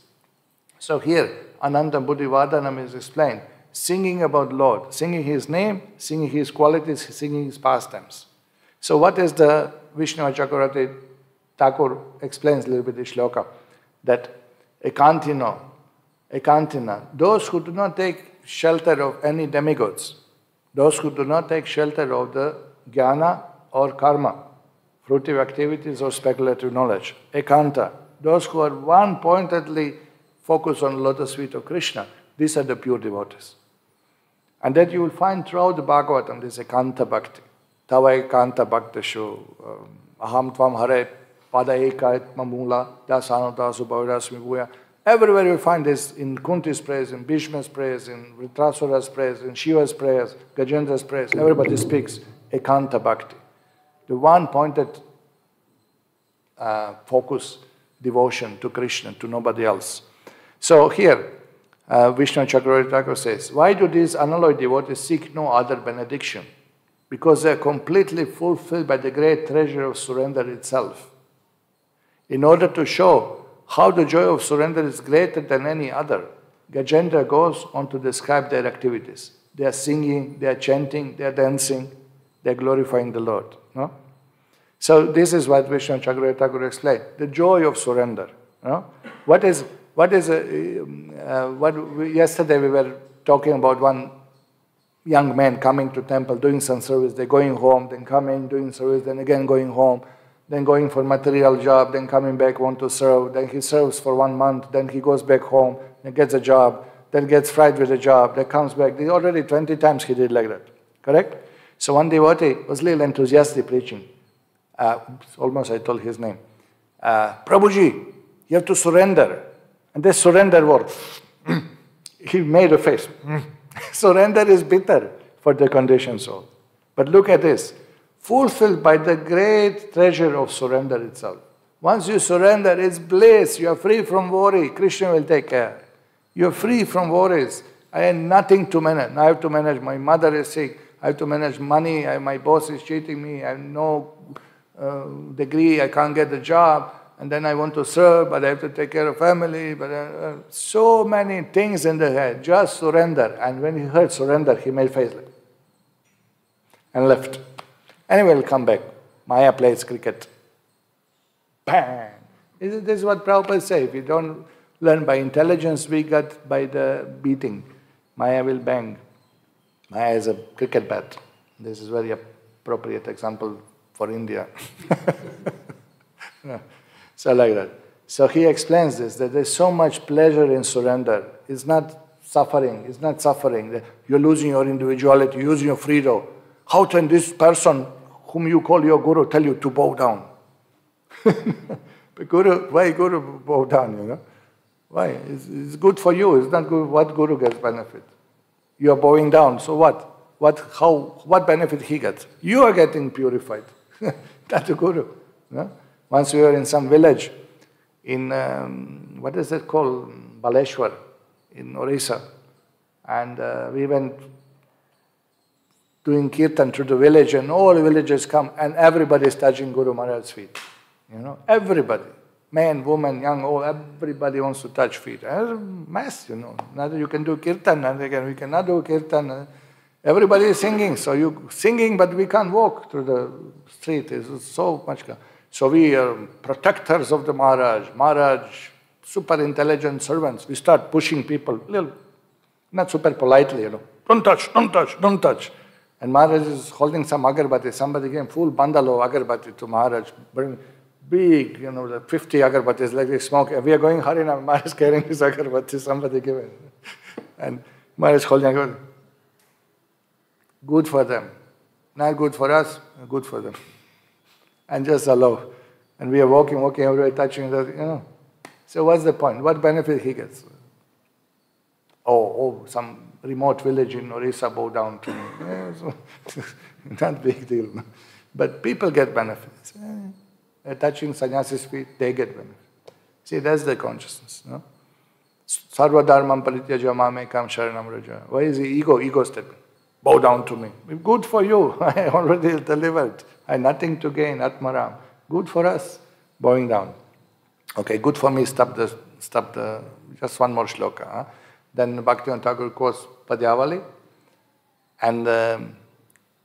So here, Anandambudhi Vardhanam is explained, singing about Lord, singing His name, singing His qualities, singing His pastimes. So what is the Vishwanatha Chakravarti Thakur explains a little bit the shloka that ekantino, ekantina, those who do not take shelter of any demigods, those who do not take shelter of the jnana or karma, fruitive activities or speculative knowledge, ekanta, those who are one pointedly focused on lotus feet of Krishna, these are the pure devotees. And that you will find throughout the Bhagavatam, this ekanta bhakti. Tavaikanta Bhaktashu, Aham Tvam Hare Pada Ekait Mamula, Dasanata Subhavirasmi Bhuya. Everywhere you find this in Kunti's prayers, in Bhishma's prayers, in Vritrasura's prayers, in Shiva's prayers, Gajendra's prayers. Everybody speaks Ekanta Bhakti. The one pointed uh, focus, devotion to Krishna, to nobody else. So here, uh, Vishwanatha Chakravarti Thakur says, Why do these unalloyed devotees seek no other benediction? Because they are completely fulfilled by the great treasure of surrender itself. In order to show how the joy of surrender is greater than any other, Gajendra goes on to describe their activities. They are singing, they are chanting, they are dancing, they are glorifying the Lord. No? So this is what Vishwanatha Chakravarti Thakur explained, the joy of surrender. No? What is, what is, a, uh, what we, yesterday we were talking about one young men coming to temple, doing some service, they're going home, then coming, doing service, then again going home, then going for material job, then coming back, want to serve, then he serves for one month, then he goes back home, then gets a job, then gets fried with a job, then comes back. Already 20 times he did like that. Correct? So one devotee was little enthusiastic preaching. Uh, almost I told his name. Uh, Prabhuji, you have to surrender. And this surrender word, he made a face. Surrender is bitter for the conditioned soul. But look at this fulfilled by the great treasure of surrender itself. Once you surrender, it's bliss. You are free from worry. Krishna will take care. You're free from worries. I have nothing to manage. I have to manage. My mother is sick. I have to manage money. I, my boss is cheating me. I have no uh, degree. I can't get the job and then I want to serve, but I have to take care of family. But uh, uh, so many things in the head. Just surrender. And when he heard surrender, he made face like, and left. Anyway, we'll come back. Maya plays cricket. Bang! This is what Prabhupada says. If you don't learn by intelligence, we got by the beating. Maya will bang. Maya is a cricket bat. This is very appropriate example for India. So like that. So he explains this, that there's so much pleasure in surrender. It's not suffering. It's not suffering. You're losing your individuality, you're losing your freedom. How can this person whom you call your guru tell you to bow down? but guru, why guru bow down, you know? Why? It's, it's, good for you. It's not good. What guru gets benefit? You are bowing down. So what? What, how, what benefit he gets? You are getting purified. Not a guru. Once we were in some village in, um, what is it called? Baleshwar in Orissa. And uh, we went doing kirtan through the village, and all the villagers come, and everybody is touching Guru Maharaj's feet. You know, everybody. Man, woman, young, old, everybody wants to touch feet. It's a mess, you know. Neither you can do kirtan, and again, we cannot do kirtan. Everybody is singing, so you singing, but we can't walk through the street. It's so much. So we are protectors of the Maharaj. Maharaj, super intelligent servants. We start pushing people, little, not super politely, you know. Don't touch, don't touch, don't touch. And Maharaj is holding some agarbatti. Somebody came, full bundle of agarbatti to Maharaj. Big, you know, the 50 agarbattis like they smoke. We are going Harinam. Maharaj is carrying his agarbatti. Somebody gave it. And Maharaj is holding. Good for them. Not good for us, good for them. And just allow. And we are walking, walking, everybody touching, you know. So what's the point? What benefit he gets? Oh, oh, some remote village in Orissa bow down to me. Yeah, so, not big deal. But people get benefits. Yeah. touching sannyasi's feet, they get benefits. See, that's the consciousness. No? Sarva dharmam parityaja mamekam sharanam vraja. Why is the ego? Ego stepping. Bow down to me. Good for you. I already delivered. I nothing to gain. Atmaram. Good for us. Bowing down. Okay, good for me. Stop the, stop the, just one more shloka. Huh? Then Bhaktivinoda Thakur quotes Padyavali and um,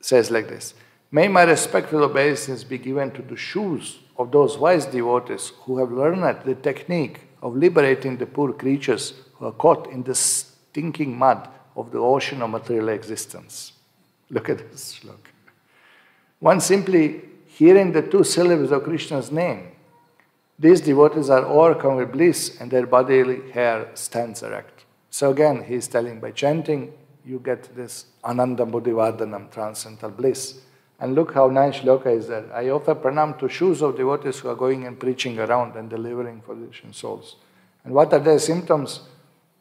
says like this May my respectful obeisance be given to the shoes of those wise devotees who have learned the technique of liberating the poor creatures who are caught in the stinking mud of the ocean of material existence. Look at this look. One simply hearing the two syllables of Krishna's name, these devotees are overcome with bliss and their bodily hair stands erect. So again, he is telling by chanting, you get this Anandambudhi Vardhanam, transcendental bliss. And look how nice shloka is there. I offer pranam to shoes of devotees who are going and preaching around and delivering for the souls. And what are their symptoms?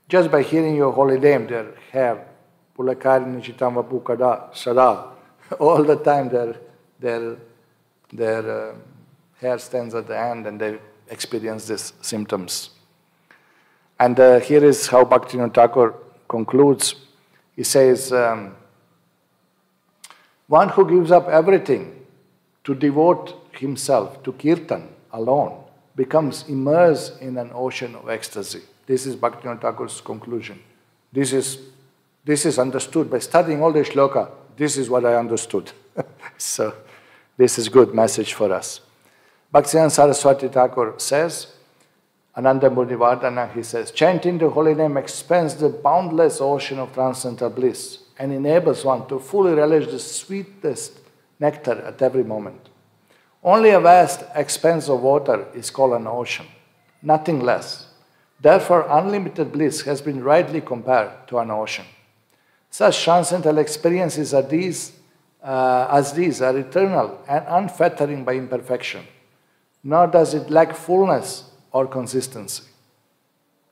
Just by hearing your holy name, their hair, pulakari nichitam vapukada, sada, all the time their, their, their uh, hair stands at the end and they experience these symptoms. And uh, here is how Bhaktivinoda Thakur concludes. He says, um, One who gives up everything to devote himself to kirtan alone becomes immersed in an ocean of ecstasy. This is Bhaktivinoda Thakur's conclusion. This is, this is understood by studying all the shloka. This is what I understood. so, this is good message for us. Bhaktivinoda Saraswati Thakur says, Anandambudhi Vardhana, he says, chanting the holy name expands the boundless ocean of transcendental bliss and enables one to fully relish the sweetest nectar at every moment. Only a vast expanse of water is called an ocean, nothing less. Therefore, unlimited bliss has been rightly compared to an ocean. Such transcendental experiences are these, uh, as these are eternal and unfettering by imperfection, nor does it lack fullness or consistency.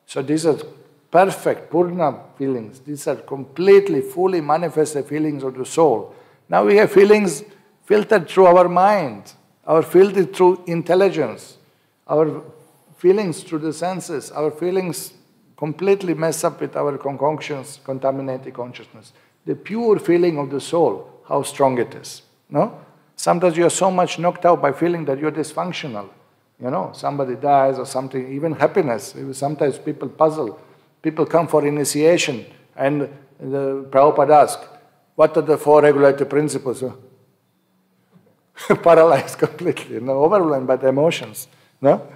So these are perfect Purna feelings. These are completely, fully manifested feelings of the soul. Now we have feelings filtered through our mind, our filtered through intelligence, our feelings through the senses, our feelings completely mess up with our concoctions, contaminated consciousness. The pure feeling of the soul, how strong it is. No? Sometimes you are so much knocked out by feeling that you're dysfunctional. You know, somebody dies or something, even happiness. Sometimes people puzzle. People come for initiation and the Prabhupada asks, what are the four regulative principles? Paralyzed completely, you know, overwhelmed by the emotions. No?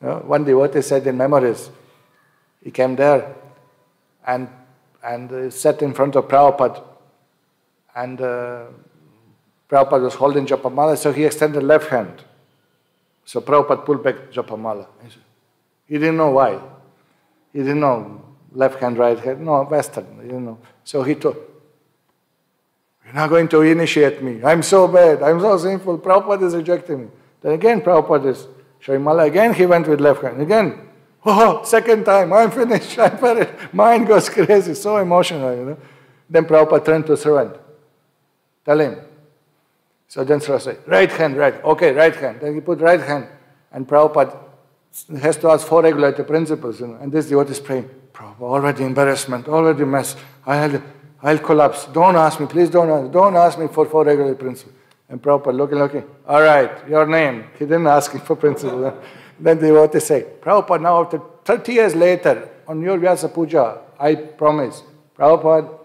no? One devotee said in memories, he came there and, and sat in front of Prabhupada and uh, Prabhupada was holding Japamala, so he extended left hand. So Prabhupada pulled back Japamala. He didn't know why. He didn't know left hand, right hand. No, Western. He didn't know. So he told, You're not going to initiate me. I'm so bad. I'm so sinful. Prabhupada is rejecting me. Then again, Prabhupada is showing Mala. Again, he went with left hand. Again, oh, second time, I'm finished. I'm finished. Mind goes crazy. So emotional, you know. Then Prabhupada turned to servant. Tell him, So then Saraswati said, right hand, right, okay, right hand. Then he put right hand. And Prabhupada has to ask four regulator principles. You know, and this devotee is praying, Prabhupada, already embarrassment, already mess. I'll, I'll collapse. Don't ask me, please don't ask, don't ask me for four regulator principles. And Prabhupada looking, looking, all right, your name. He didn't ask him for principles. then the devotee say, Prabhupada, now after 30 years later, on your Vyasa Puja, I promise, Prabhupada,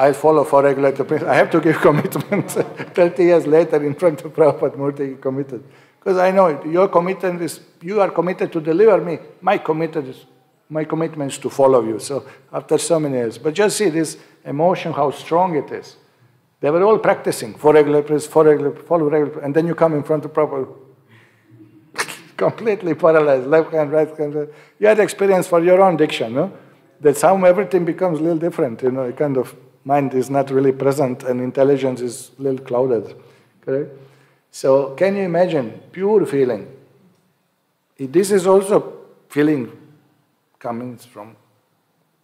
I'll follow for regulator principles. I have to give commitment. 30 years later, in front of Prabhupada Murti, committed. Because I know it. Your commitment is, you are committed to deliver me. My commitment is, my commitment is to follow you. So after so many years. But just see this emotion, how strong it is. They were all practicing for regular prayers, for regular, follow regular, and then you come in front of proper, completely paralyzed, left hand, right hand. You had experience for your own diction, no? That some everything becomes a little different, you know, kind of mind is not really present and intelligence is a little clouded. Correct? So can you imagine pure feeling? This is also feeling coming from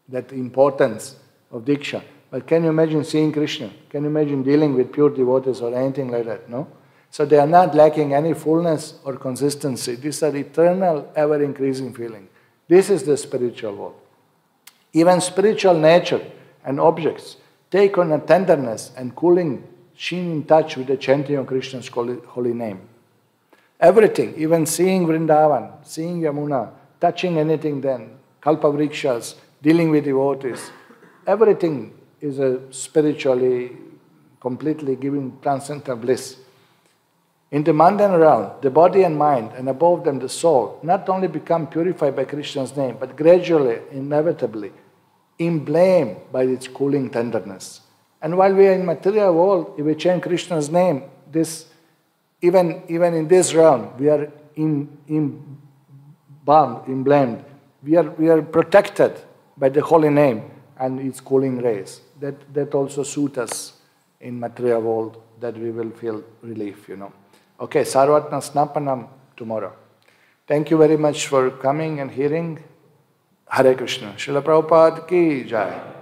that importance of Diksha. But can you imagine seeing Krishna? Can you imagine dealing with pure devotees or anything like that? No? So they are not lacking any fullness or consistency. These are eternal, ever increasing feeling. This is the spiritual world. Even spiritual nature and objects take on a tenderness and cooling sheen in touch with the chanting of Krishna's holy name. Everything, even seeing Vrindavan, seeing Yamuna, touching anything then, Kalpavrikshas, dealing with devotees, everything is a spiritually, completely giving transcendental bliss. In the mundane realm, the body and mind, and above them the soul, not only become purified by Krishna's name, but gradually, inevitably, emblamed by its cooling tenderness. And while we are in material world, if we chant Krishna's name, this even, even in this realm, we are in, in bound, in blend. We are, we are protected by the holy name and its cooling rays. That, that also suit us in material world that we will feel relief, you know. Okay, Sarvatma Snapanam tomorrow. Thank you very much for coming and hearing. Hare Krishna. Srila Prabhupada ki jai.